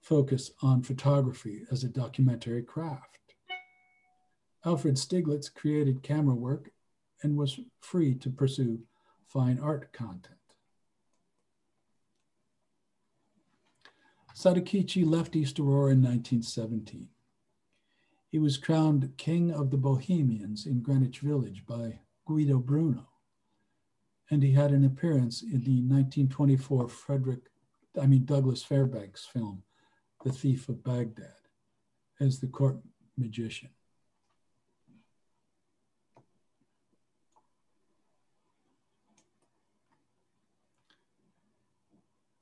focus on photography as a documentary craft. Alfred Stieglitz created camera work and was free to pursue fine art content. Sadakichi left East Aurora in 1917. He was crowned King of the Bohemians in Greenwich Village by Guido Bruno. And he had an appearance in the 1924 Frederick, I mean Douglas Fairbanks film, The Thief of Baghdad, as the court magician.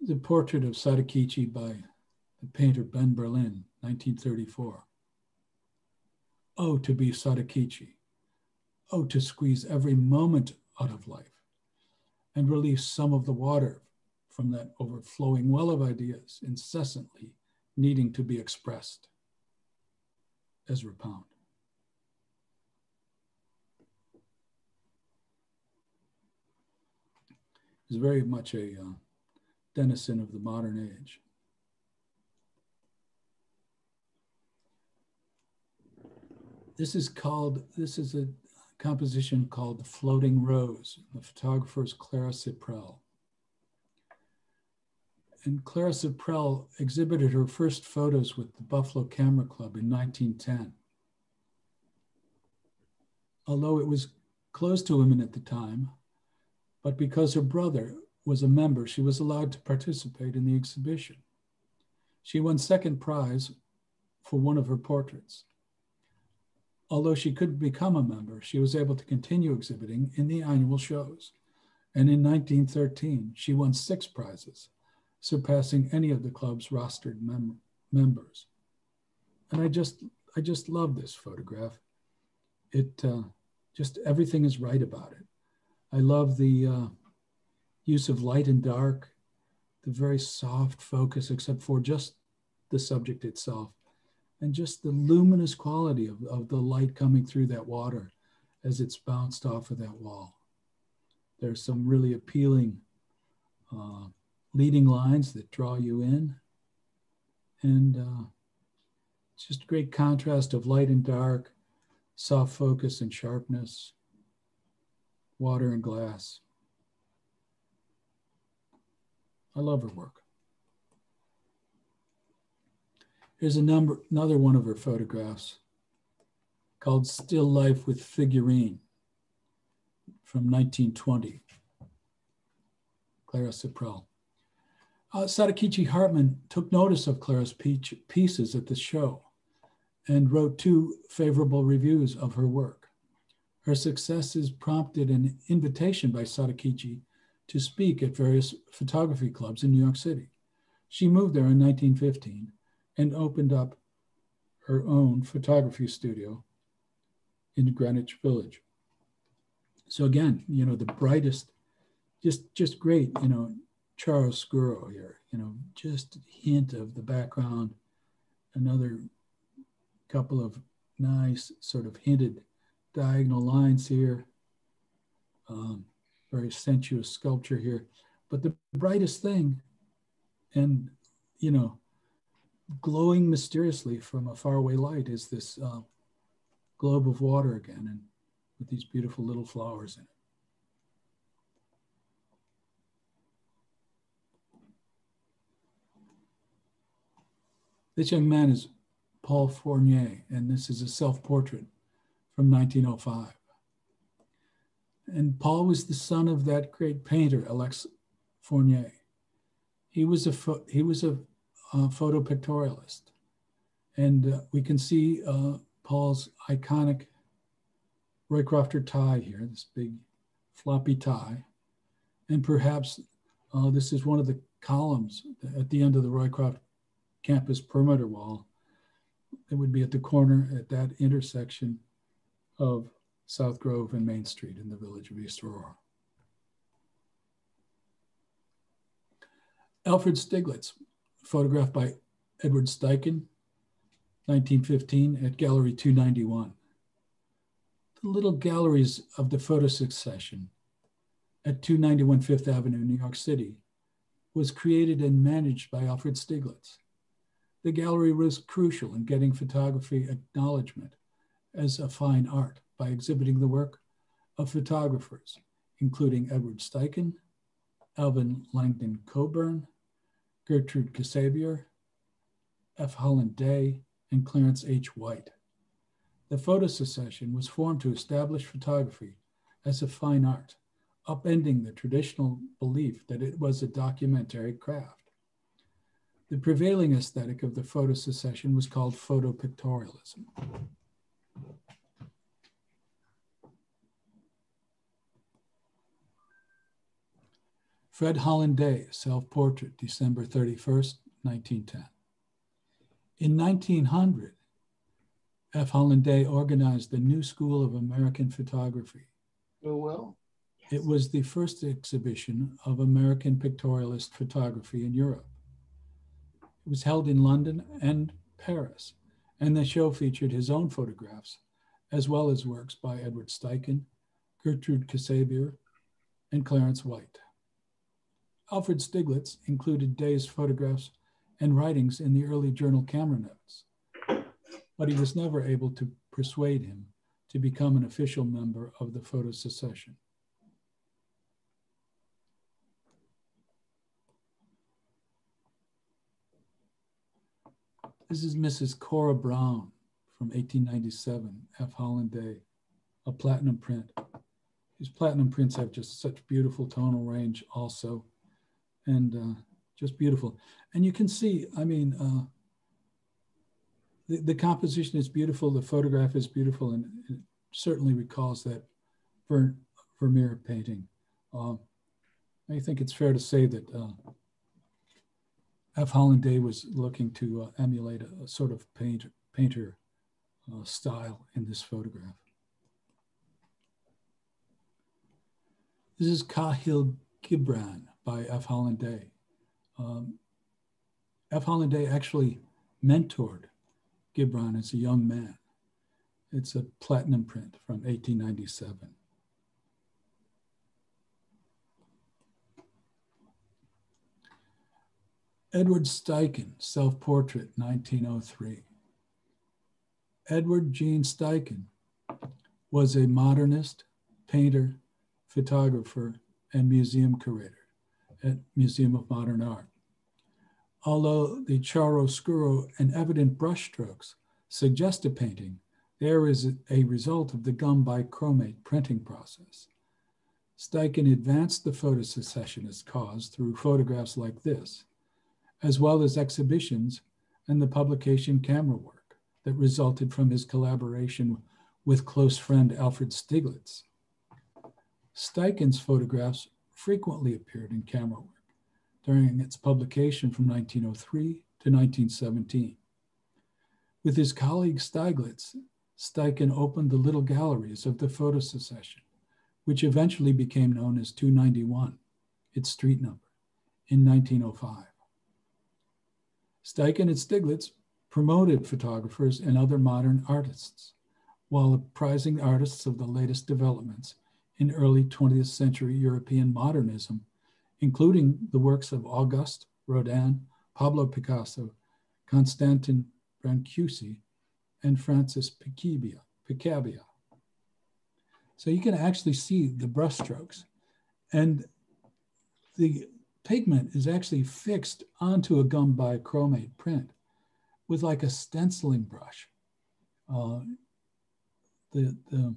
The portrait of Sadakichi by the painter Ben Berlin, 1934. Oh, to be Sadakichi. Oh, to squeeze every moment out of life and release some of the water from that overflowing well of ideas, incessantly needing to be expressed. Ezra Pound. Is very much a uh, denizen of the modern age. This is called, this is a composition called The Floating Rose. The photographer is Clara Sipprell. And Clara Sipprell exhibited her first photos with the Buffalo Camera Club in 1910. Although it was closed to women at the time, but because her brother was a member, she was allowed to participate in the exhibition. She won second prize for one of her portraits. Although she couldn't become a member, she was able to continue exhibiting in the annual shows. And in 1913, she won six prizes, surpassing any of the club's rostered mem members. And I just, I just love this photograph. It uh, just everything is right about it. I love the uh, use of light and dark, the very soft focus, except for just the subject itself, and just the luminous quality of, of the light coming through that water as it's bounced off of that wall. There's some really appealing uh, leading lines that draw you in. And uh, it's just a great contrast of light and dark, soft focus and sharpness, water and glass. I love her work. Here's a number, another one of her photographs called Still Life with Figurine from 1920. Clara Sipprell. Uh, Sadakichi Hartman took notice of Clara's pieces at the show and wrote two favorable reviews of her work. Her successes prompted an invitation by Sadakichi to speak at various photography clubs in New York City. She moved there in 1915 and opened up her own photography studio in Greenwich Village. So again, you know, the brightest, just just great, you know, chiaroscuro here, you know, just a hint of the background, another couple of nice sort of hinted diagonal lines here. Um, very sensuous sculpture here. But the brightest thing, and you know, glowing mysteriously from a faraway light, is this uh, globe of water again, and with these beautiful little flowers in it. This young man is Paul Fournier, and this is a self portrait from 1905. And Paul was the son of that great painter, Alex Fournier. He was a, he was a, a photo pictorialist. And uh, we can see uh, Paul's iconic Roycrofter tie here, this big floppy tie. And perhaps uh, this is one of the columns at the end of the Roycroft campus perimeter wall. It would be at the corner at that intersection of South Grove and Main Street in the village of East Aurora. Alfred Stieglitz, photographed by Edward Steichen, 1915 at Gallery 291. The little galleries of the photo secession at 291 Fifth Avenue, New York City, was created and managed by Alfred Stieglitz. The gallery was crucial in getting photography acknowledgement as a fine art by exhibiting the work of photographers, including Edward Steichen, Alvin Langdon Coburn, Gertrude Kasebier, F. Holland Day, and Clarence H. White. The photo secession was formed to establish photography as a fine art, upending the traditional belief that it was a documentary craft. The prevailing aesthetic of the photo secession was called photopictorialism. Fred Holland Day, self portrait, December 31st, 1910. In 1900, F. Holland Day organized the New School of American Photography. Oh, well. It was the first exhibition of American pictorialist photography in Europe. It was held in London and Paris, and the show featured his own photographs, as well as works by Edward Steichen, Gertrude Kasebier, and Clarence White. Alfred Stieglitz included Day's photographs and writings in the early journal camera notes, but he was never able to persuade him to become an official member of the photo secession. This is Mrs. Cora Brown from 1897, F. Holland Day, a platinum print. These platinum prints have just such beautiful tonal range also and uh, just beautiful. And you can see, I mean, uh, the, the composition is beautiful, the photograph is beautiful, and it certainly recalls that Ver, Vermeer painting. Uh, I think it's fair to say that uh, F. Holland Day was looking to uh, emulate a, a, sort of paint, painter uh, style in this photograph. This is Kahlil Gibran by F. Holland Day. Um, F. Holland Day actually mentored Gibran as a young man. It's a platinum print from 1897. Edward Steichen, Self Portrait, 1903. Edward Jean Steichen was a modernist, painter, photographer, and museum curator at Museum of Modern Art. Although the chiaroscuro and evident brushstrokes suggest a painting, there is a result of the gum bichromate printing process. Steichen advanced the photosecessionist cause through photographs like this, as well as exhibitions and the publication camera work that resulted from his collaboration with close friend Alfred Stieglitz. Steichen's photographs frequently appeared in camera work during its publication from 1903 to 1917. With his colleague Stieglitz, Steichen opened the little galleries of the photo secession, which eventually became known as 291, its street number, in 1905. Steichen and Stieglitz promoted photographers and other modern artists, while apprising artists of the latest developments in early 20th century European modernism, including the works of Auguste, Rodin, Pablo Picasso, Constantin Brancusi, and Francis Picabia. Picabia. So you can actually see the brushstrokes. And the pigment is actually fixed onto a gum bichromate print with like a stenciling brush. Uh, the, the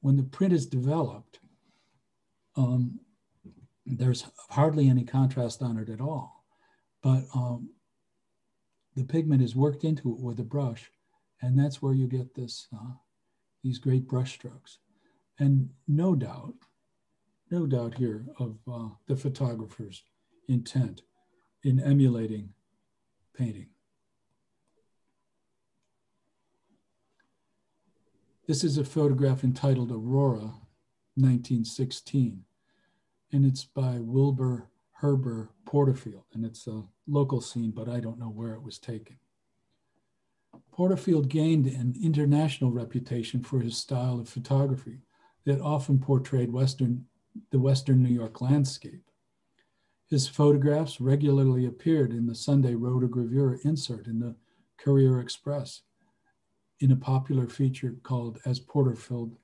when the print is developed, um, there's hardly any contrast on it at all. But um, the pigment is worked into it with a brush, and that's where you get this uh, these great brush strokes. And no doubt, no doubt here of uh, the photographer's intent in emulating painting. This is a photograph entitled Aurora, 1916, and it's by Wilbur Herber Porterfield, and it's a local scene, but I don't know where it was taken. Porterfield gained an international reputation for his style of photography that often portrayed Western, the Western New York landscape. His photographs regularly appeared in the Sunday rotogravure insert in the Courier Express in a popular feature called As Porterfield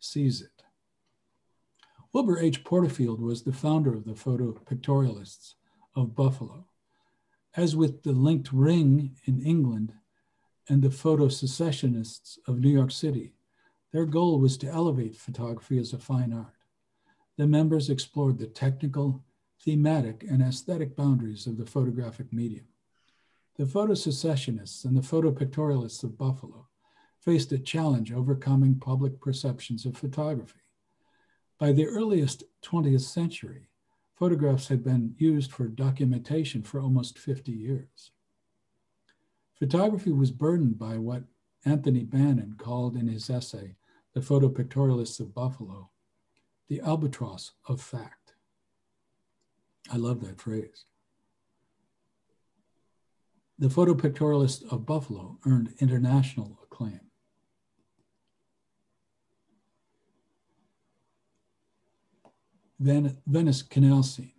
Sees It. Wilbur H. Porterfield was the founder of the photo pictorialists of Buffalo. As with the linked ring in England and the photo secessionists of New York City, their goal was to elevate photography as a fine art. The members explored the technical, thematic, and aesthetic boundaries of the photographic medium. The photo secessionists and the photo pictorialists of Buffalo faced a challenge overcoming public perceptions of photography. By the earliest 20th century, photographs had been used for documentation for almost 50 years. Photography was burdened by what Anthony Bannon called in his essay, The Photo Pictorialists of Buffalo, the albatross of fact. I love that phrase. The photo pictorialist of Buffalo earned international acclaim. Venice Canal Scene,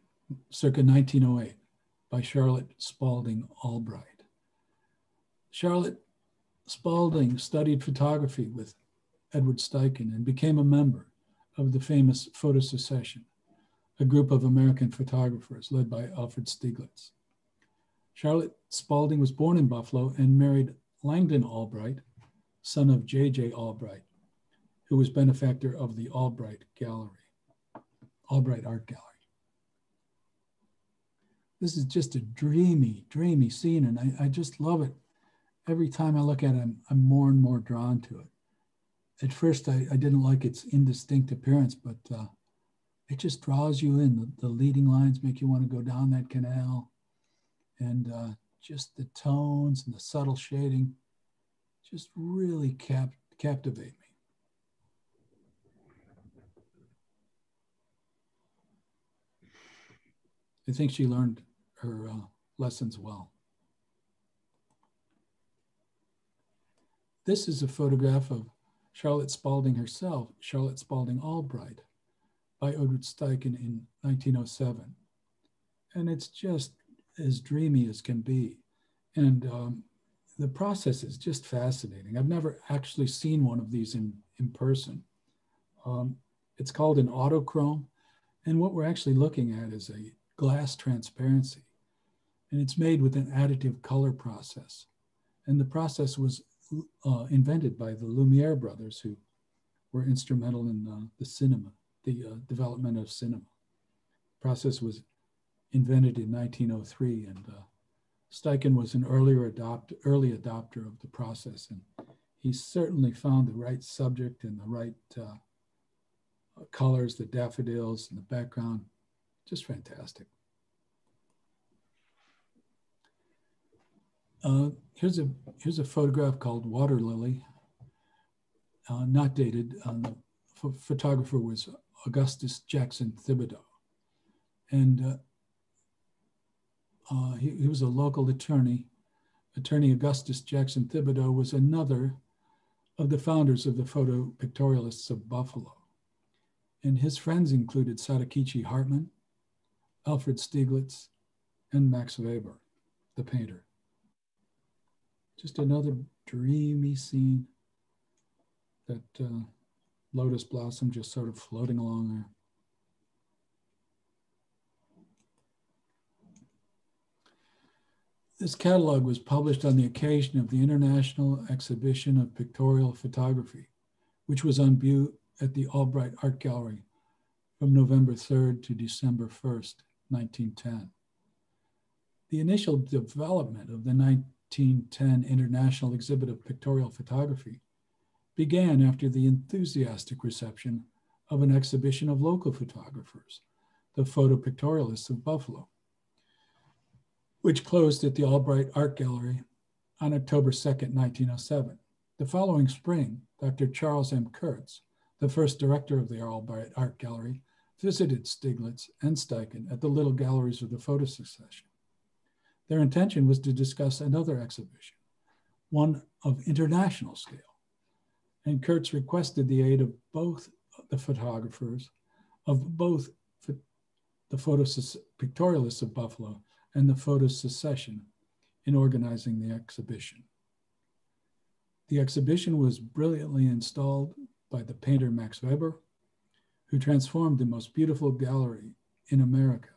circa 1908, by Charlotte Spalding Albright. Charlotte Spalding studied photography with Edward Steichen and became a member of the famous Photo Secession, a group of American photographers led by Alfred Stieglitz. Charlotte Spalding was born in Buffalo and married Langdon Albright, son of J.J. Albright, who was benefactor of the Albright Gallery, Albright Art Gallery. This is just a dreamy, dreamy scene, and I, I just love it. Every time I look at it, I'm, I'm more and more drawn to it at first I, I didn't like its indistinct appearance, but uh, it just draws you in. The, the, leading lines make you want to go down that canal. And uh, just the tones and the subtle shading just really cap- captivate me. I think she learned her uh, lessons well. This is a photograph of Charlotte Spalding herself, Charlotte Spalding Albright, by Edward Steichen in 1907. And it's just as dreamy as can be. And um, the process is just fascinating. I've never actually seen one of these in, in person. Um, it's called an autochrome. And what we're actually looking at is a glass transparency. And it's made with an additive color process. And the process was uh, invented by the Lumiere brothers, who were instrumental in uh, the cinema, the uh, development of cinema. The process was invented in 1903, and uh, Steichen was an earlier adopt, early adopter of the process, and he certainly found the right subject and the right uh, colors, the daffodils, and the background, just fantastic. Uh, here's a here's a photograph called Water Lily, uh, not dated. Um, the photographer was Augustus Jackson Thibaudeau, and uh, uh, he, he was a local attorney. Attorney Augustus Jackson Thibaudeau was another of the founders of the photo pictorialists of Buffalo. And his friends included Sadakichi Hartmann, Alfred Stieglitz, and Max Weber, the painter. Just another dreamy scene. That uh, lotus blossom just sort of floating along there. This catalog was published on the occasion of the International Exhibition of Pictorial Photography, which was on view at the Albright Art Gallery from November 3rd to December 1st, 1910. The initial development of the 1910 International Exhibit of Pictorial Photography began after the enthusiastic reception of an exhibition of local photographers, the Photopictorialists of Buffalo, which closed at the Albright Art Gallery on October 2, 1907. The following spring, Dr. Charles M. Kurtz, the first director of the Albright Art Gallery, visited Stieglitz and Steichen at the little galleries of the photo secession. Their intention was to discuss another exhibition, one of international scale. And Kurtz requested the aid of both the photographers, of both the photo pictorialists of Buffalo and the photo secession in organizing the exhibition. The exhibition was brilliantly installed by the painter Max Weber, who transformed the most beautiful gallery in America,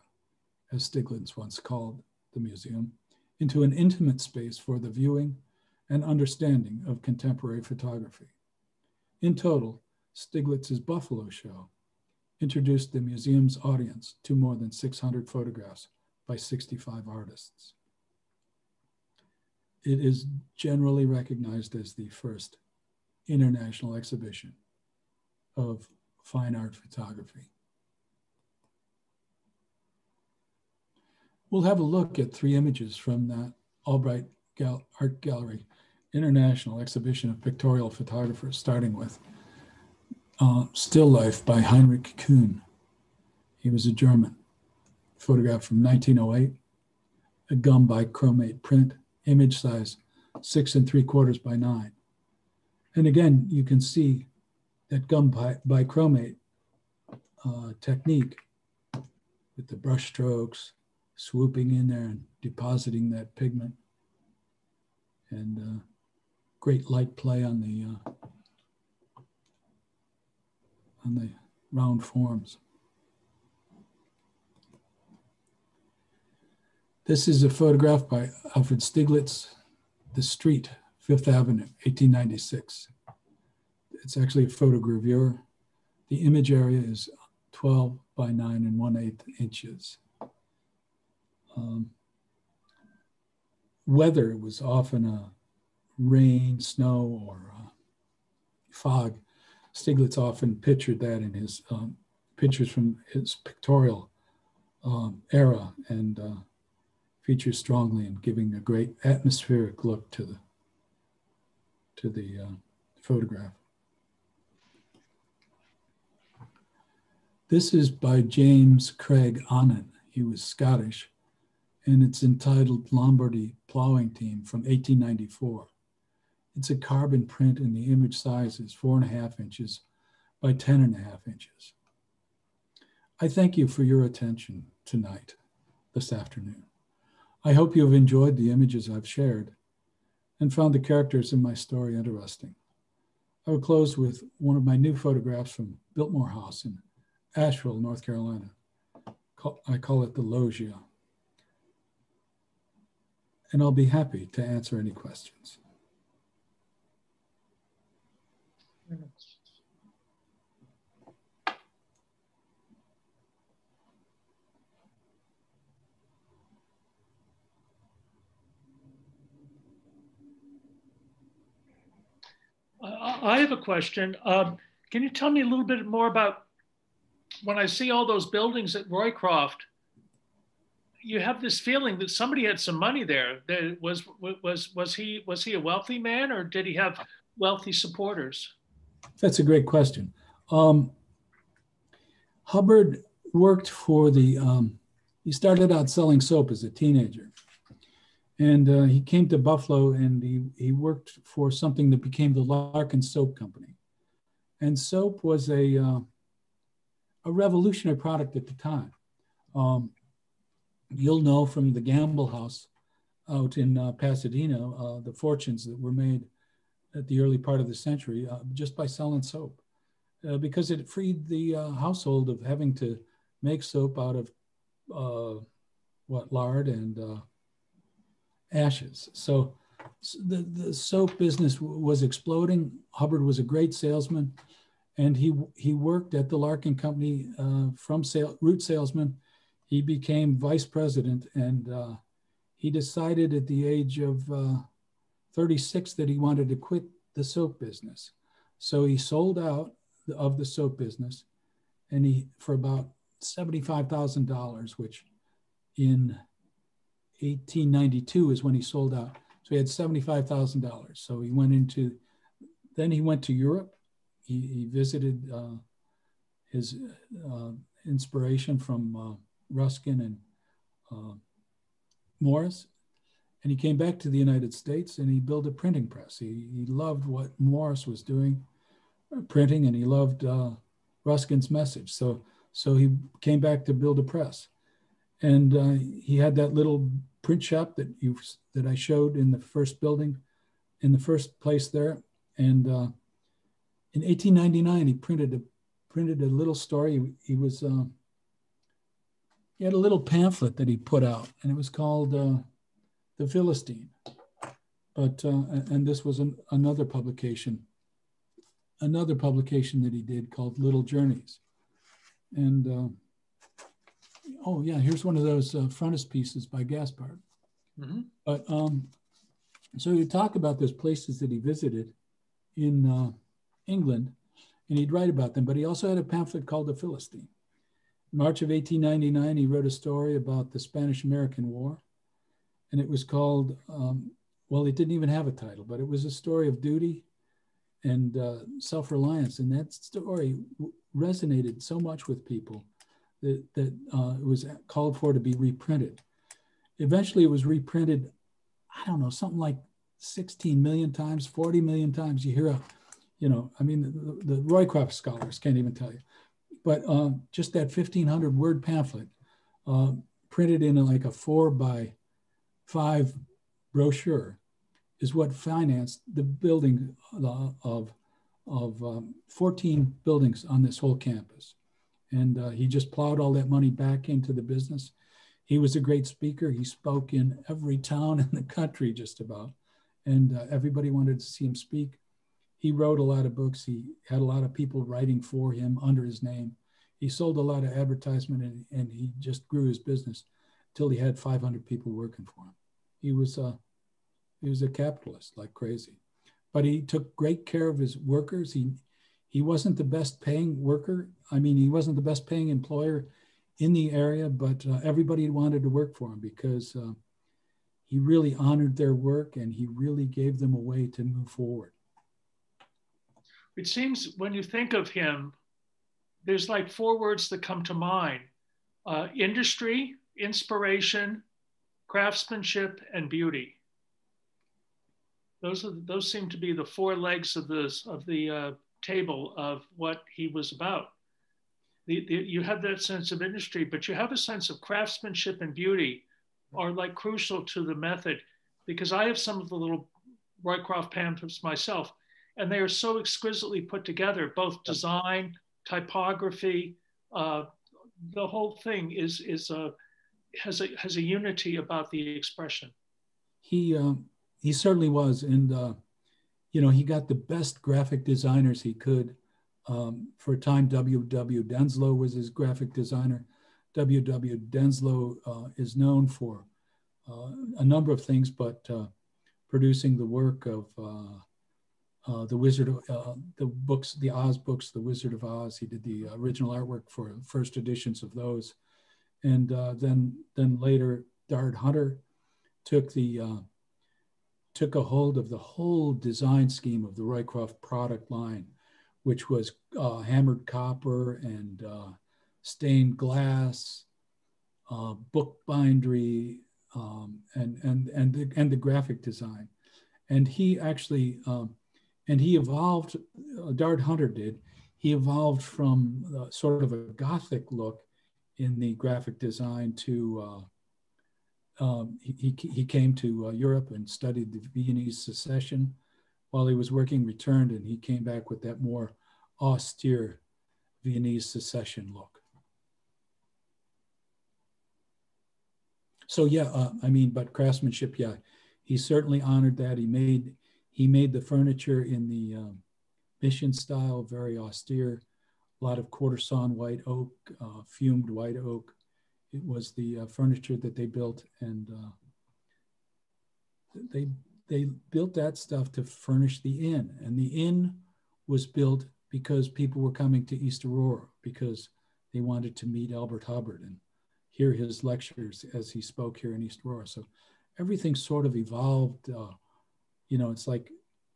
as Stieglitz once called the museum, into an intimate space for the viewing and understanding of contemporary photography. In total, Stieglitz's Buffalo show introduced the museum's audience to more than 600 photographs by 65 artists. It is generally recognized as the first international exhibition of fine art photography. We'll have a look at three images from that Albright Gal Art Gallery International Exhibition of Pictorial Photographers, starting with uh, Still Life by Heinrich Kühn. He was a German. Photograph from 1908, a gum bichromate print, image size six and three quarters by nine. And again, you can see that gum bi bichromate uh, technique with the brush strokes, swooping in there and depositing that pigment. And uh, great light play on the uh, on the round forms. This is a photograph by Alfred Stieglitz, The Street, Fifth Avenue, 1896. It's actually a photogravure. The image area is 12 by 9 and 1 8 inches. Um, weather was often a rain, snow, or fog. Stieglitz often pictured that in his um, pictures from his pictorial um, era and uh, features strongly in giving a great atmospheric look to the to the uh, photograph. This is by James Craig Annan. He was Scottish, and it's entitled Lombardy Plowing Team from 1894. It's a carbon print and the image size is four and a half inches by ten and a half inches. I thank you for your attention tonight, this afternoon. I hope you have enjoyed the images I've shared and found the characters in my story interesting. I will close with one of my new photographs from Biltmore House in Asheville, North Carolina. I call it the Loggia. And I'll be happy to answer any questions. I have a question. Um, can you tell me a little bit more about when I see all those buildings at Roycroft? You have this feeling that somebody had some money there. That was was was he was he a wealthy man or did he have wealthy supporters? That's a great question. Um, Hubbard worked for the. Um, he started out selling soap as a teenager, and uh, he came to Buffalo and he, he worked for something that became the Larkin Soap Company. And soap was a, uh, a revolutionary product at the time. Um, you'll know from the Gamble House out in uh, Pasadena uh, the fortunes that were made at the early part of the century uh, just by selling soap. Uh, because it freed the household of having to make soap out of what lard and ashes. So the, the soap business was exploding. Hubbard was a great salesman, and he he worked at the Larkin Company uh, from sale, root salesman. He became vice president, and uh, he decided at the age of uh, 36 that he wanted to quit the soap business. So he sold out of the soap business, and he for about seventy-five thousand dollars, which in 1892 is when he sold out. So he had $75,000. So he went into, then he went to Europe. He, he visited uh, his uh, inspiration from uh, Ruskin and uh, Morris. And he came back to the United States and he built a printing press. He, he loved what Morris was doing, uh, printing, and he loved uh, Ruskin's message. So, so he came back to build a press. And he had that little print shop that you that I showed in the first building, in the first place there. And uh, in 1899, he printed a printed a little story. He, he was uh, he had a little pamphlet that he put out, and it was called uh, The Philistine. But, uh, and this was an, another publication, another publication that he did called Little Journeys. And, uh, oh yeah, here's one of those uh, frontispieces by Gaspard. Mm -hmm. But um, so you talk about those places that he visited in uh, England, and he'd write about them. But he also had a pamphlet called The Philistine. March of 1899, he wrote a story about the Spanish-American War, and it was called. Um, well, it didn't even have a title, but it was a story of duty and uh, self-reliance. And that story resonated so much with people that, that uh, it was called for to be reprinted. Eventually, it was reprinted, I don't know, something like 16 million times, 40 million times. You hear a, you know, I mean, the, the Roycroft scholars can't even tell you. But uh, just that 1,500 word pamphlet uh, printed in like a four by five brochure is what financed the building uh, of, of um, 14 buildings on this whole campus. And uh, he just plowed all that money back into the business. He was a great speaker. He spoke in every town in the country, just about. And uh, everybody wanted to see him speak. He wrote a lot of books. He had a lot of people writing for him under his name. He sold a lot of advertisement and, and he just grew his business until he had 500 people working for him. He was, a, he was a capitalist like crazy, but he took great care of his workers. He, he wasn't the best paying worker. I mean, he wasn't the best paying employer in the area, but uh, everybody wanted to work for him because uh, he really honored their work and he really gave them a way to move forward. It seems when you think of him, there's like four words that come to mind uh, industry, inspiration, craftsmanship, and beauty. Those, are, those seem to be the four legs of, this, of the uh, table of what he was about. The, the, you have that sense of industry, but you have a sense of craftsmanship and beauty are like crucial to the method because I have some of the little Roycroft pamphlets myself, and they are so exquisitely put together, both design, typography, uh, the whole thing is, is a, has, a, has a unity about the expression. He, um, he certainly was. And uh, you know, he got the best graphic designers he could. Um, for a time, W.W. Denslow was his graphic designer. W.W. Denslow uh, is known for uh, a number of things, but uh, producing the work of uh, uh, the Wizard of uh, the books, the Oz books, the Wizard of Oz. He did the original artwork for first editions of those, and then then later Dard Hunter took the took a hold of the whole design scheme of the Roycroft product line, which was uh, hammered copper and uh, stained glass, uh, book bindery, um, and, and, and, the, and the graphic design. And he actually, um, and he evolved, uh, Dard Hunter did, he evolved from uh, sort of a Gothic look in the graphic design to uh, um, he, he came to uh, Europe and studied the Viennese secession. While he was working, returned, and he came back with that more austere Viennese secession look. So yeah, uh, I mean, but craftsmanship, yeah, he certainly honored that. He made he made the furniture in the um, mission style, very austere, a lot of quarter sawn white oak, uh, fumed white oak, it was the uh, furniture that they built, and uh, they they built that stuff to furnish the inn, and the inn was built because people were coming to East Aurora because they wanted to meet Elbert Hubbard and hear his lectures as he spoke here in East Aurora. So everything sort of evolved. Uh, you know, it's like,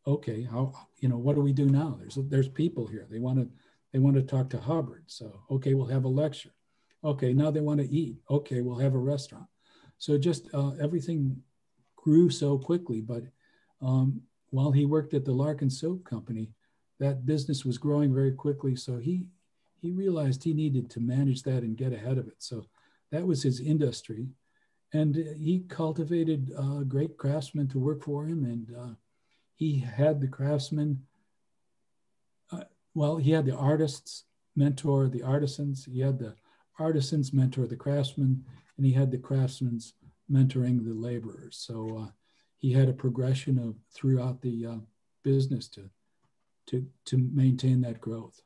okay, how you know what do we do now? There's there's people here. They want to they want to talk to Hubbard. So okay, we'll have a lecture. Okay, now they want to eat. Okay, we'll have a restaurant. So just uh, everything grew so quickly. But um, while he worked at the Larkin Soap Company, that business was growing very quickly. So he he realized he needed to manage that and get ahead of it. So that was his industry, and he cultivated uh, great craftsmen to work for him. And uh, he had the craftsmen. Uh, well, he had the artists mentor the artisans. He had the artisans mentor the craftsmen, and he had the craftsmen mentoring the laborers. So uh, he had a progression of throughout the uh, business to, to, to maintain that growth.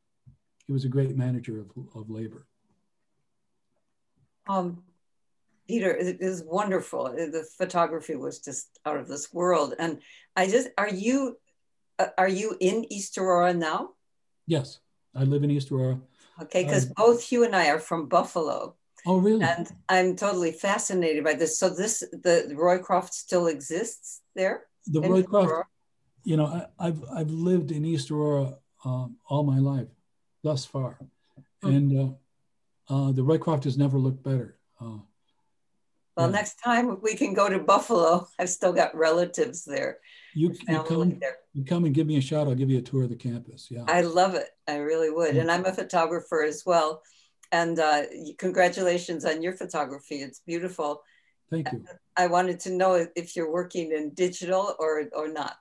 He was a great manager of, of labor. Um, Peter, it is wonderful. The photography was just out of this world. And I just, are you, uh, are you in East Aurora now? Yes, I live in East Aurora. Okay, because um, both you and I are from Buffalo. Oh, really? And I'm totally fascinated by this. So this, the Roycroft still exists there? The Roycroft, you know, I, have I've lived in East Aurora um, all my life, thus far, hmm. and uh, uh, the Roycroft has never looked better. Uh, well, yeah. next time we can go to Buffalo. I've still got relatives there. You, you come, there. you come and give me a shot. I'll give you a tour of the campus. Yeah. I love it. I really would. Yeah. And I'm a photographer as well. And uh, congratulations on your photography. It's beautiful. Thank you. I wanted to know if you're working in digital or, or not.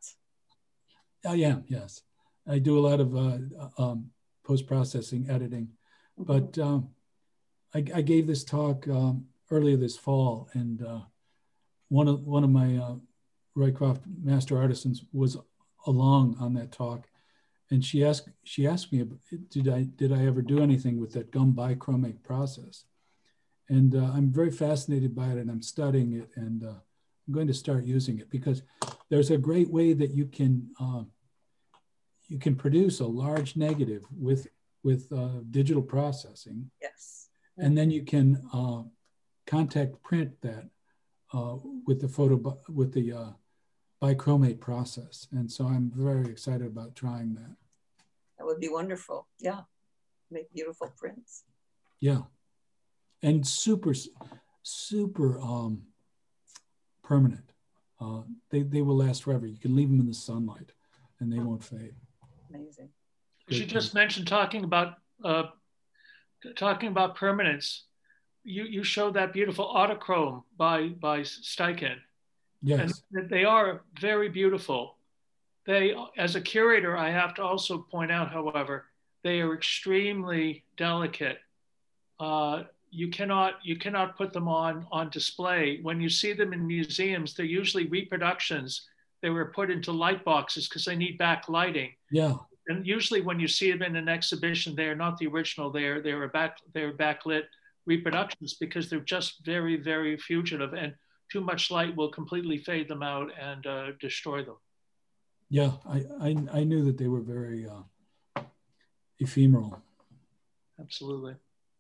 I am, yes. I do a lot of uh, um, post-processing editing, mm -hmm. but um, I, I, gave this talk um, earlier this fall, and uh, one of one of my uh, Roycroft master artisans was along on that talk, and she asked she asked me, did I did I ever do anything with that gum bichromate process? And uh, I'm very fascinated by it, and I'm studying it, and uh, I'm going to start using it because there's a great way that you can uh, you can produce a large negative with with uh, digital processing. Yes. And then you can uh, contact print that uh, with the photo with the bichromate process. And so I'm very excited about trying that. That would be wonderful. Yeah. Make beautiful prints. Yeah. And super, super um, permanent. Uh, they, they will last forever. You can leave them in the sunlight and they won't fade. Amazing. She just mentioned talking about uh, talking about permanence. You you showed that beautiful autochrome by by Steichen. Yes. And they are very beautiful. They, as a curator, I have to also point out, however, they are extremely delicate. Uh, you cannot you cannot put them on on display. When you see them in museums, they're usually reproductions. They were put into light boxes because they need backlighting. Yeah. And usually, when you see them in an exhibition, they are not the original. They are they are back they're backlit reproductions because they're just very very fugitive and too much light will completely fade them out and uh, destroy them. Yeah, I, I, I knew that they were very uh, ephemeral. Absolutely.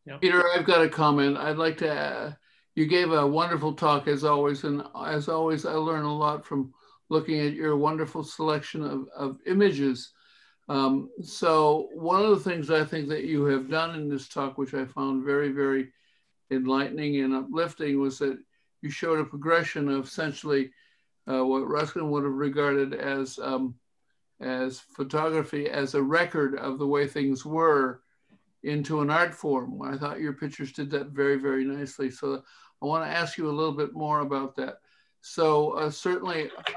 Yeah. Peter, I've got a comment. I'd like to. Uh, you gave a wonderful talk as always, and as always, I learn a lot from looking at your wonderful selection of, of images. Um, so one of the things I think that you have done in this talk, which I found very, very enlightening and uplifting, was that you showed a progression of essentially uh, what Ruskin would have regarded as um, as photography as a record of the way things were into an art form. I thought your pictures did that very, very nicely. So I want to ask you a little bit more about that. So uh, certainly I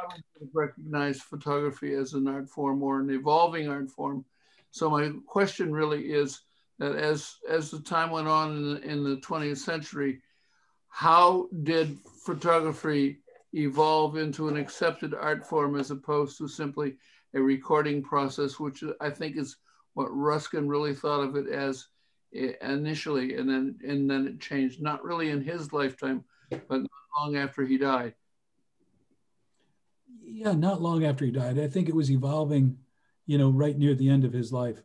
recognize photography as an art form or an evolving art form. So my question really is that as, as the time went on in the, in the 20th century, how did photography evolve into an accepted art form as opposed to simply a recording process, which I think is what Ruskin really thought of it as eh, initially, and then and then it changed. Not really in his lifetime, but not long after he died. Yeah, not long after he died. I think it was evolving, you know, right near the end of his life,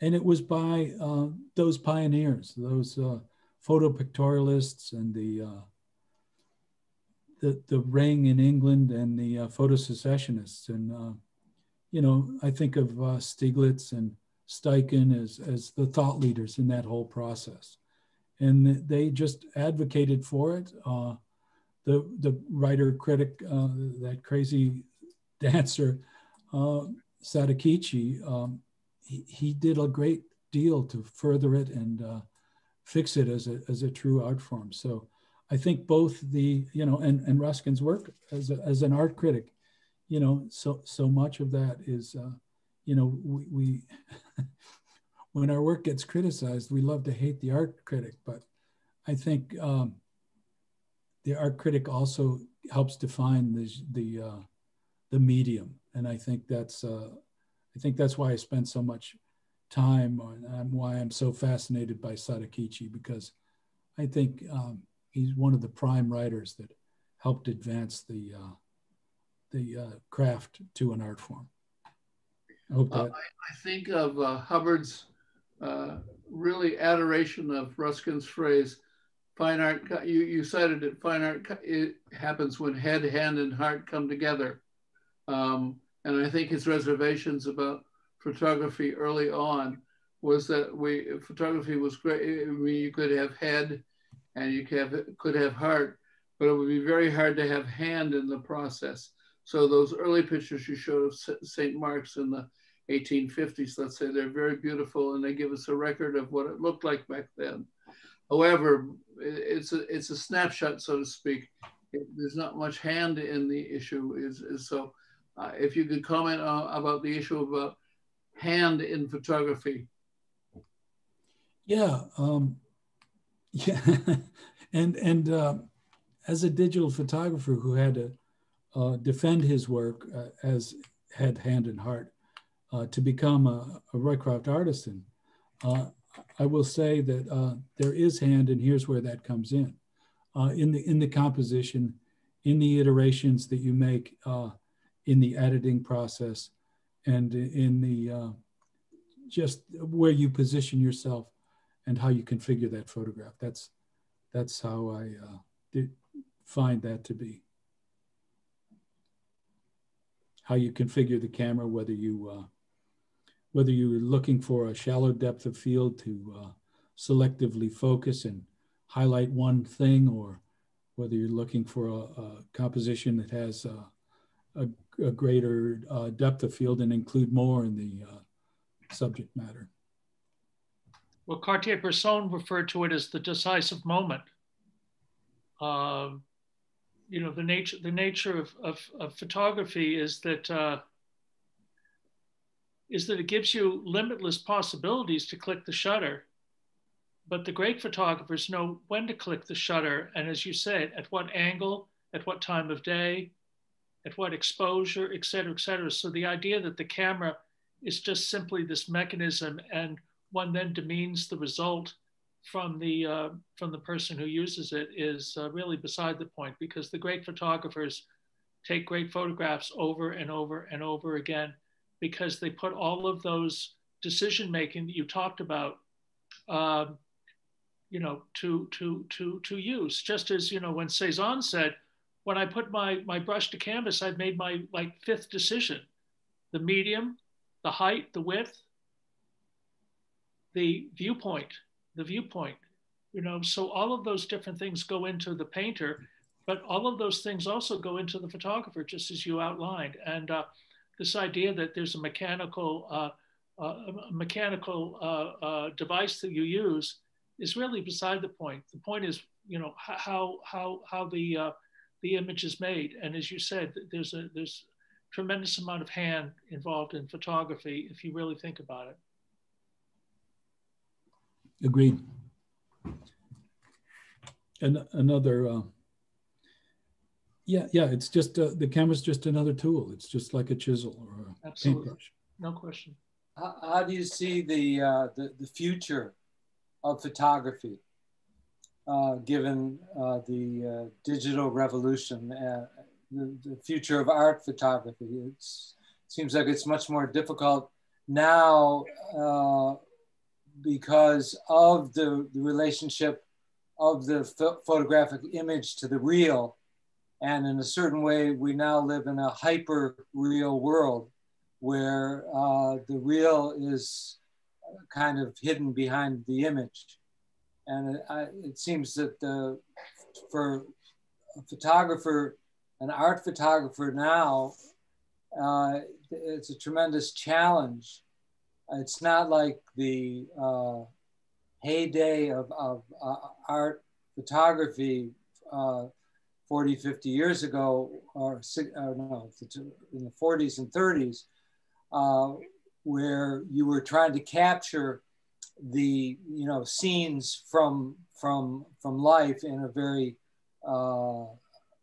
and it was by uh, those pioneers, those uh, photo pictorialists and the uh, the the ring in England and the uh, photo secessionists and uh, you know I think of uh, Stieglitz and Steichen as as the thought leaders in that whole process, and they just advocated for it. Uh, the the writer critic that crazy dancer Sadakichi um, he, did a great deal to further it and fix it as a, as a true art form. So I think both the, you know, and, and Ruskin's work as, a, as an art critic, you know, so, so much of that is, uh, you know, we, we when our work gets criticized, we love to hate the art critic, but I think um, the art critic also helps define the the uh, the medium, and I think that's uh, I think that's why I spend so much time on um, why I'm so fascinated by Sadakichi because I think um, he's one of the prime writers that helped advance the uh, the uh, craft to an art form. I hope uh. I, I, think of uh, Hubbard's uh, really adoration of Ruskin's phrase, "Fine art." You you cited it. Fine art. It happens when head, hand, and heart come together. Um, and I think his reservations about photography early on was that we photography was great. I mean, you could have head, and you could have could have heart, but it would be very hard to have hand in the process. So those early pictures you showed of St. Mark's in the 1850s, let's say, they're very beautiful and they give us a record of what it looked like back then. However, it's a, it's a snapshot, so to speak. It, there's not much hand in the issue. Is, is so uh, if you could comment uh, about the issue about hand in photography. Yeah, um, yeah, and and uh, as a digital photographer who had to uh, defend his work uh, as had hand, and heart uh, to become a, a, Roycroft artisan, uh, I will say that uh, there is hand, and here's where that comes in. Uh, in the in the composition, in the iterations that you make, in the editing process, and in the just where you position yourself and how you configure that photograph. That's that's how I did find that to be how you configure the camera, whether you uh, whether you're looking for a shallow depth of field to uh, selectively focus and highlight one thing, or whether you're looking for a, a composition that has a, a, a greater uh, depth of field and include more in the uh, subject matter. Well, Cartier-Bresson referred to it as the decisive moment. Um, you know the nature the nature of, of, of photography is that uh, is that it gives you limitless possibilities to click the shutter but the great photographers know when to click the shutter and as you said at what angle at what time of day at what exposure et cetera et cetera. So the idea that the camera is just simply this mechanism and one then demeans the result from the uh, from the person who uses it is uh, really beside the point because the great photographers take great photographs over and over and over again because they put all of those decision making that you talked about um, you know to to to to use. Just as you know when Cezanne said when I put my my brush to canvas I've made my like fifth decision. The medium the height the width the viewpoint the viewpoint you know? So all of those different things go into the painter but all of those things also go into the photographer just as you outlined. And uh, this idea that there's a mechanical uh, uh, mechanical uh, uh, device that you use is really beside the point. The point is you know how how how the uh, the image is made and as you said there's a there's tremendous amount of hand involved in photography if you really think about it Agreed. And another, uh, yeah, yeah, it's just uh, the camera's just another tool. It's just like a chisel or a Absolutely. paintbrush. No question. How, how do you see the, uh, the, the future of photography, uh, given uh, the uh, digital revolution, uh, the, the future of art photography? it seems like it's much more difficult now because of the, the relationship of the photographic image to the real. And in a certain way, we now live in a hyper real world where the real is kind of hidden behind the image. And it, I, it seems that for a photographer, an art photographer now, uh, it's a tremendous challenge. It's not like the uh, heyday of, of uh, art photography uh, 40, 50 years ago, or, or no, in the 40s and 30s, uh, where you were trying to capture the you know scenes from from from life in a very uh,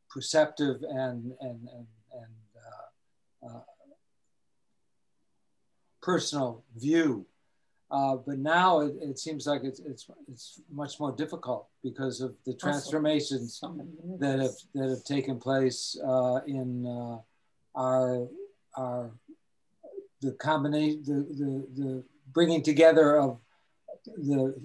perceptive and, and, and, and uh, uh, personal view. Uh, but now it, it, seems like it's, it's, it's much more difficult because of the transformations that have, that have taken place uh, in uh, our, our, the combination, the, the, the bringing together of the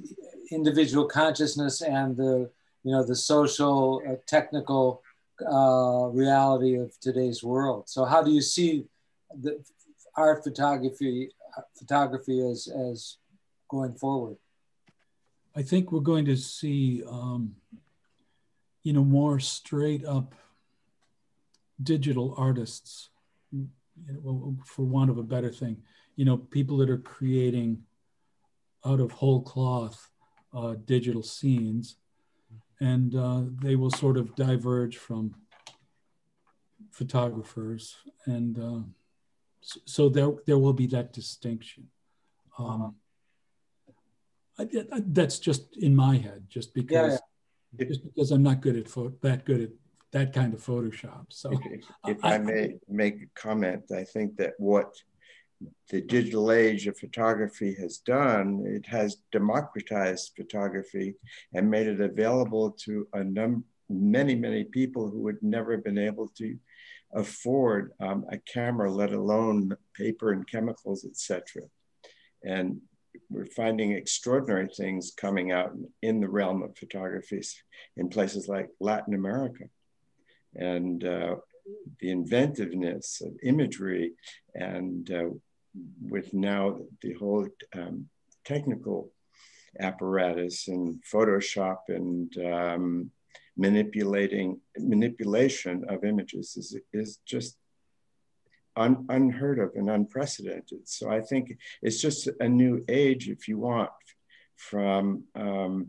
individual consciousness and the, you know, the social, uh, technical uh, reality of today's world. So how do you see the art photography photography as, as going forward? I think we're going to see, um, you know, more straight up digital artists, you know, for want of a better thing, you know, people that are creating out of whole cloth uh, digital scenes, and uh, they will sort of diverge from photographers and uh, so there there will be that distinction. Um, I, I, that's just in my head, just because yeah, just because I'm not good at that good at that kind of Photoshop. So, if, if I, I, may make a comment, I think that what the digital age of photography has done, it has democratized photography and made it available to a number, many, many people who would never have been able to afford um, a camera, let alone paper and chemicals, etc. And we're finding extraordinary things coming out in the realm of photography in places like Latin America. And uh, the inventiveness of imagery and uh, with now the whole um, technical apparatus and Photoshop and um, manipulating manipulation of images is, is just un, unheard of and unprecedented. So I think it's just a new age, if you want, from um,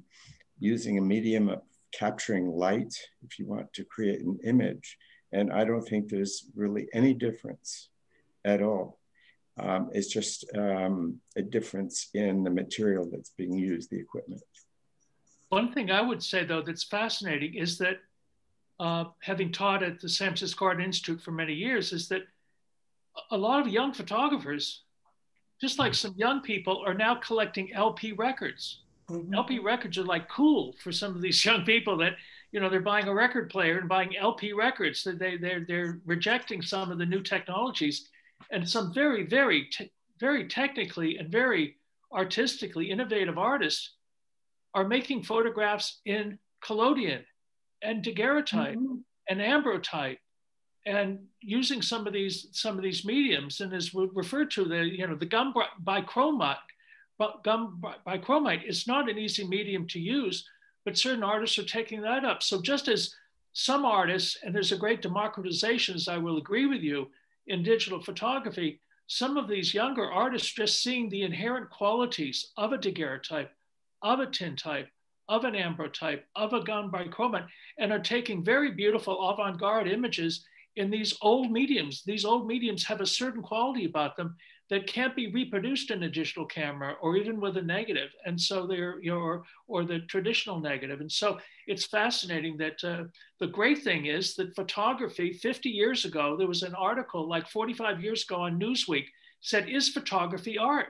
using a medium of capturing light, if you want to create an image. And I don't think there's really any difference at all. Um, it's just um, a difference in the material that's being used, the equipment. One thing I would say, though, that's fascinating is that uh, having taught at the San Francisco Art Institute for many years, is that a lot of young photographers, just like some young people, are now collecting LP records. Mm-hmm. LP records are like cool for some of these young people that you know they're buying a record player and buying LP records. That they they're they're rejecting some of the new technologies, and some very very te- very technically and very artistically innovative artists are making photographs in collodion and daguerreotype mm-hmm. and ambrotype and using some of these some of these mediums and as we referred to the you know the gum bichromate gum bichromate is not an easy medium to use but certain artists are taking that up so just as some artists and there's a great democratization as i will agree with you in digital photography some of these younger artists just seeing the inherent qualities of a daguerreotype of a tintype, of an ambrotype, of a gum bichromate, and are taking very beautiful avant-garde images in these old mediums. These old mediums have a certain quality about them that can't be reproduced in a digital camera or even with a negative. And so they're, you know, or, or the traditional negative. And so it's fascinating that uh, the great thing is that photography 50 years ago, there was an article like 45 years ago on Newsweek said, is photography art?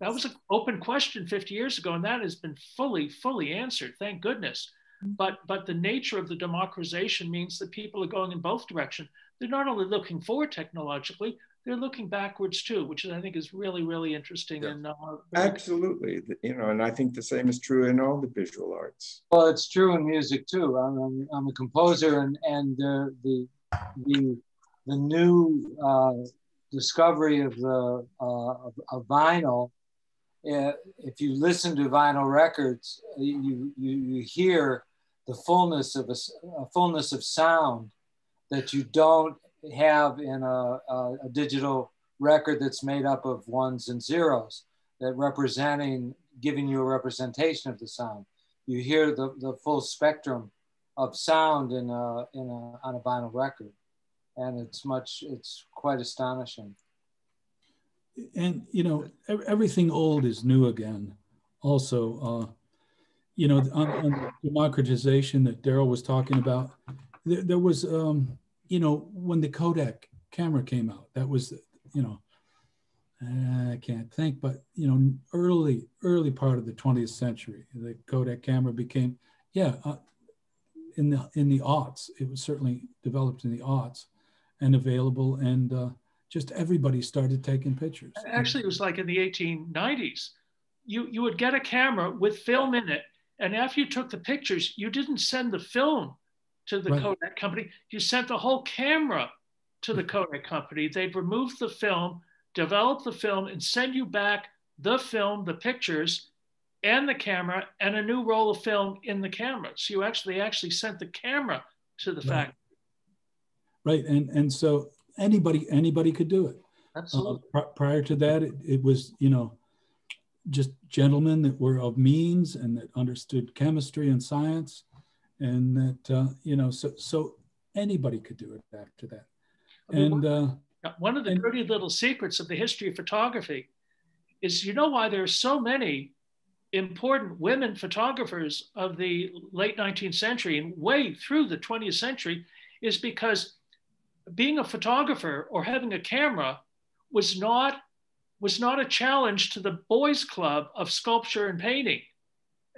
That was an open question 50 years ago, and that has been fully, fully answered. Thank goodness. Mm-hmm. But but the nature of the democratization means that people are going in both directions. They're not only looking forward technologically, they're looking backwards too, which I think is really, really interesting. Yeah. And uh, absolutely, you know, and I think the same is true in all the visual arts. Well, it's true in music too. I'm, I'm, I'm a composer, and and the the the, the new uh, discovery of the uh, of, of vinyl if you listen to vinyl records, you, you, you hear the fullness of a, a, fullness of sound that you don't have in a, a, a, digital record that's made up of ones and zeros that representing giving you a representation of the sound. You hear the, the full spectrum of sound in a, in a, on a vinyl record. And it's much it's quite astonishing. And you know everything old is new again. Also uh, you know, on, on the democratization that Daryl was talking about, there, there was, um, you know, when the Kodak camera came out, that was, you know, I can't think, but you know, early, early part of the 20th century, the Kodak camera became, yeah, uh, in the in the aughts. It was certainly developed in the aughts, and available, and uh, just everybody started taking pictures. Actually, it was like in the 1890s. You you would get a camera with film in it, and after you took the pictures, you didn't send the film to the right. Kodak company. You sent the whole camera to the Kodak company. They'd remove the film, develop the film, and send you back the film, the pictures, and the camera, and a new roll of film in the camera. So you actually actually sent the camera to the right. factory. Right, and and so anybody anybody could do it. Absolutely. Uh, pr- prior to that, it, it was you know just gentlemen that were of means and that understood chemistry and science, and that uh, you know so so anybody could do it after that. And uh, one of the and, dirty little secrets of the history of photography is you know why there are so many important women photographers of the late 19th century and way through the 20th century is because being a photographer or having a camera was not was not a challenge to the boys club of sculpture and painting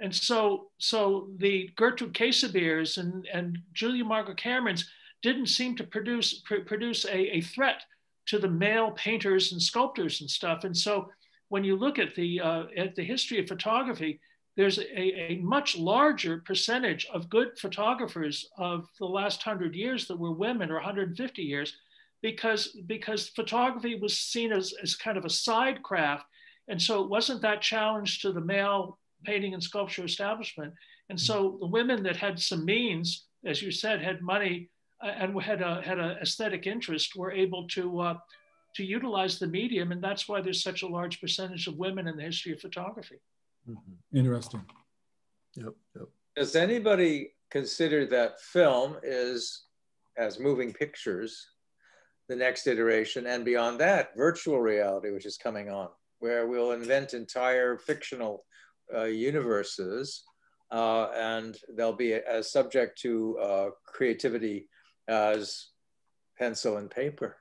and so so the gertrude Kasebiers and and julia margaret camerons didn't seem to produce pr- produce a, a threat to the male painters and sculptors and stuff. And so when you look at the uh, at the history of photography, there's a, a, much larger percentage of good photographers of the last hundred years that were women or 150 years because because photography was seen as, as kind of a side craft and so it wasn't that challenge to the male painting and sculpture establishment and so the women that had some means as you said had money and had a had an aesthetic interest were able to uh, to utilize the medium, and that's why there's such a large percentage of women in the history of photography. Mm-hmm. Interesting. Yep, yep. Does anybody consider that film is as moving pictures the next iteration, and beyond that, virtual reality, which is coming on, where we'll invent entire fictional uh, universes, uh, and they'll be as subject to uh, creativity as pencil and paper.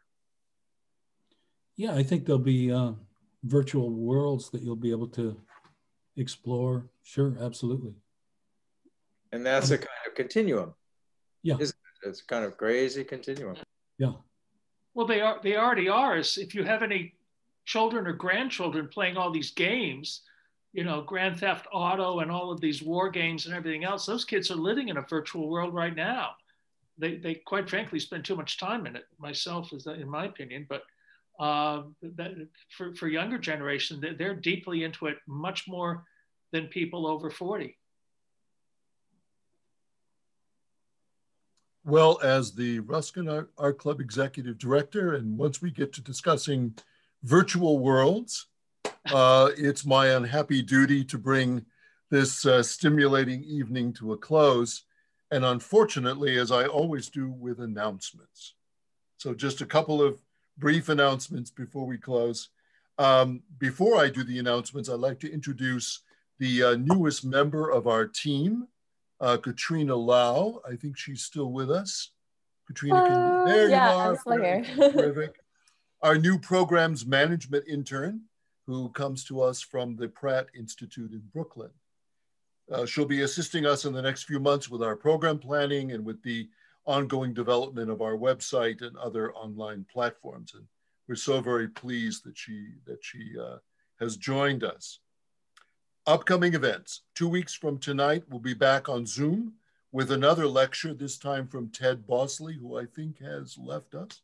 Yeah, I think there'll be uh, virtual worlds that you'll be able to explore. Sure, absolutely. And that's a kind of continuum. Yeah. It? It's kind of crazy continuum. Yeah. Well, they are. They already are. If you have any children or grandchildren playing all these games, you know, Grand Theft Auto and all of these war games and everything else, those kids are living in a virtual world right now they, they quite frankly spend too much time in it. Myself is in my opinion, but uh, that for, for younger generation, they're deeply into it much more than people over 40. Well, as the Ruskin Art, Art Club Executive Director, and once we get to discussing virtual worlds, uh, it's my unhappy duty to bring this uh, stimulating evening to a close and unfortunately, as I always do with announcements. So just a couple of brief announcements before we close. Um, before I do the announcements, I'd like to introduce the uh, newest member of our team, uh, Katrina Lau. I think she's still with us. Katrina, can you, there yeah, you are. I'm still here. Terrific. Our new programs management intern, who comes to us from the Pratt Institute in Brooklyn. Uh, she'll be assisting us in the next few months with our program planning and with the ongoing development of our website and other online platforms. And we're so very pleased that she, that she uh, has joined us. Upcoming events. Two weeks from tonight, we'll be back on Zoom with another lecture, this time from Ted Bosley, who I think has left us.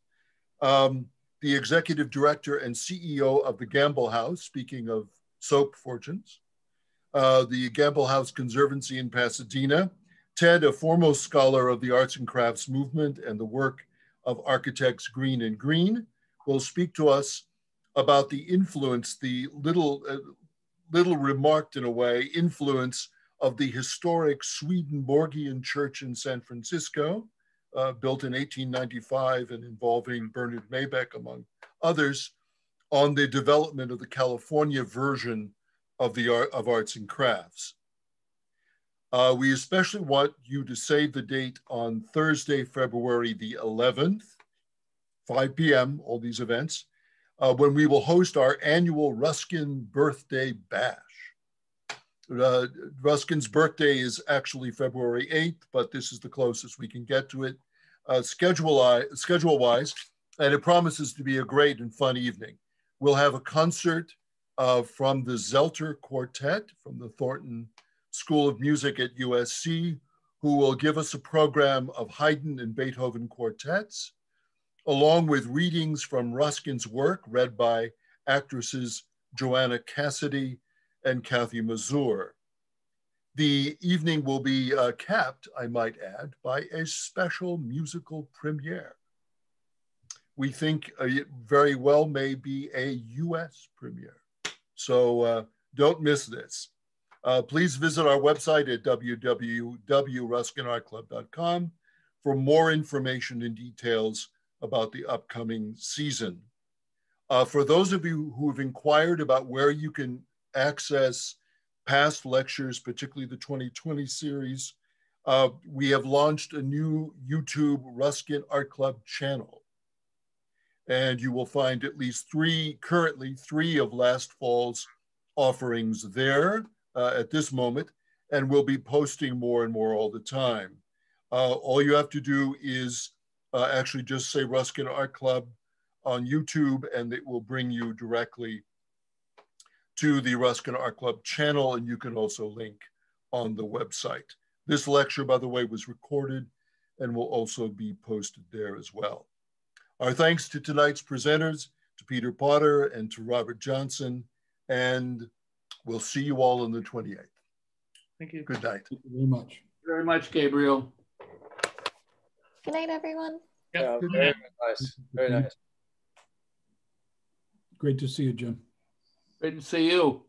Um, the executive director and CEO of the Gamble House, speaking of soap fortunes uh, the Gamble House Conservancy in Pasadena. Ted, a foremost scholar of the arts and crafts movement and the work of architects Greene and Greene, will speak to us about the influence, the little, uh, little remarked in a way, influence of the historic Swedenborgian Church in San Francisco, uh, built in 1895 and involving Bernard Maybeck, among others, on the development of the California version of the art of arts and crafts. Uh, we especially want you to save the date on Thursday, February the 11th, 5 p.m., all these events, uh, when we will host our annual Ruskin Birthday Bash. Uh, Ruskin's birthday is actually February 8th, but this is the closest we can get to it uh, schedule, schedule wise, and it promises to be a great and fun evening. We'll have a concert uh, from the Zelter Quartet from the Thornton School of Music at USC, who will give us a program of Haydn and Beethoven quartets, along with readings from Ruskin's work read by actresses Joanna Cassidy and Kathy Mazur. The evening will be uh, capped, I might add, by a special musical premiere. We think uh, it very well may be a US premiere. So uh, don't miss this. Uh, please visit our website at www.ruskinartclub.com for more information and details about the upcoming season. Uh, for those of you who have inquired about where you can access past lectures, particularly the 2020 series, uh, we have launched a new YouTube Ruskin Art Club channel. And you will find at least three, currently three of last fall's offerings there uh, at this moment, and we'll be posting more and more all the time. Uh, all you have to do is uh, actually just say Ruskin Art Club on YouTube, and it will bring you directly to the Ruskin Art Club channel, and you can also link on the website. This lecture, by the way, was recorded and will also be posted there as well. Our thanks to tonight's presenters, to Peter Potter and to Robert Johnson, and we'll see you all on the 28th. Thank you. Good night. Thank you very much. Very much, Gabriel. Good night, everyone. Yeah, very nice. Very nice. Great to see you, Jim. Great to see you.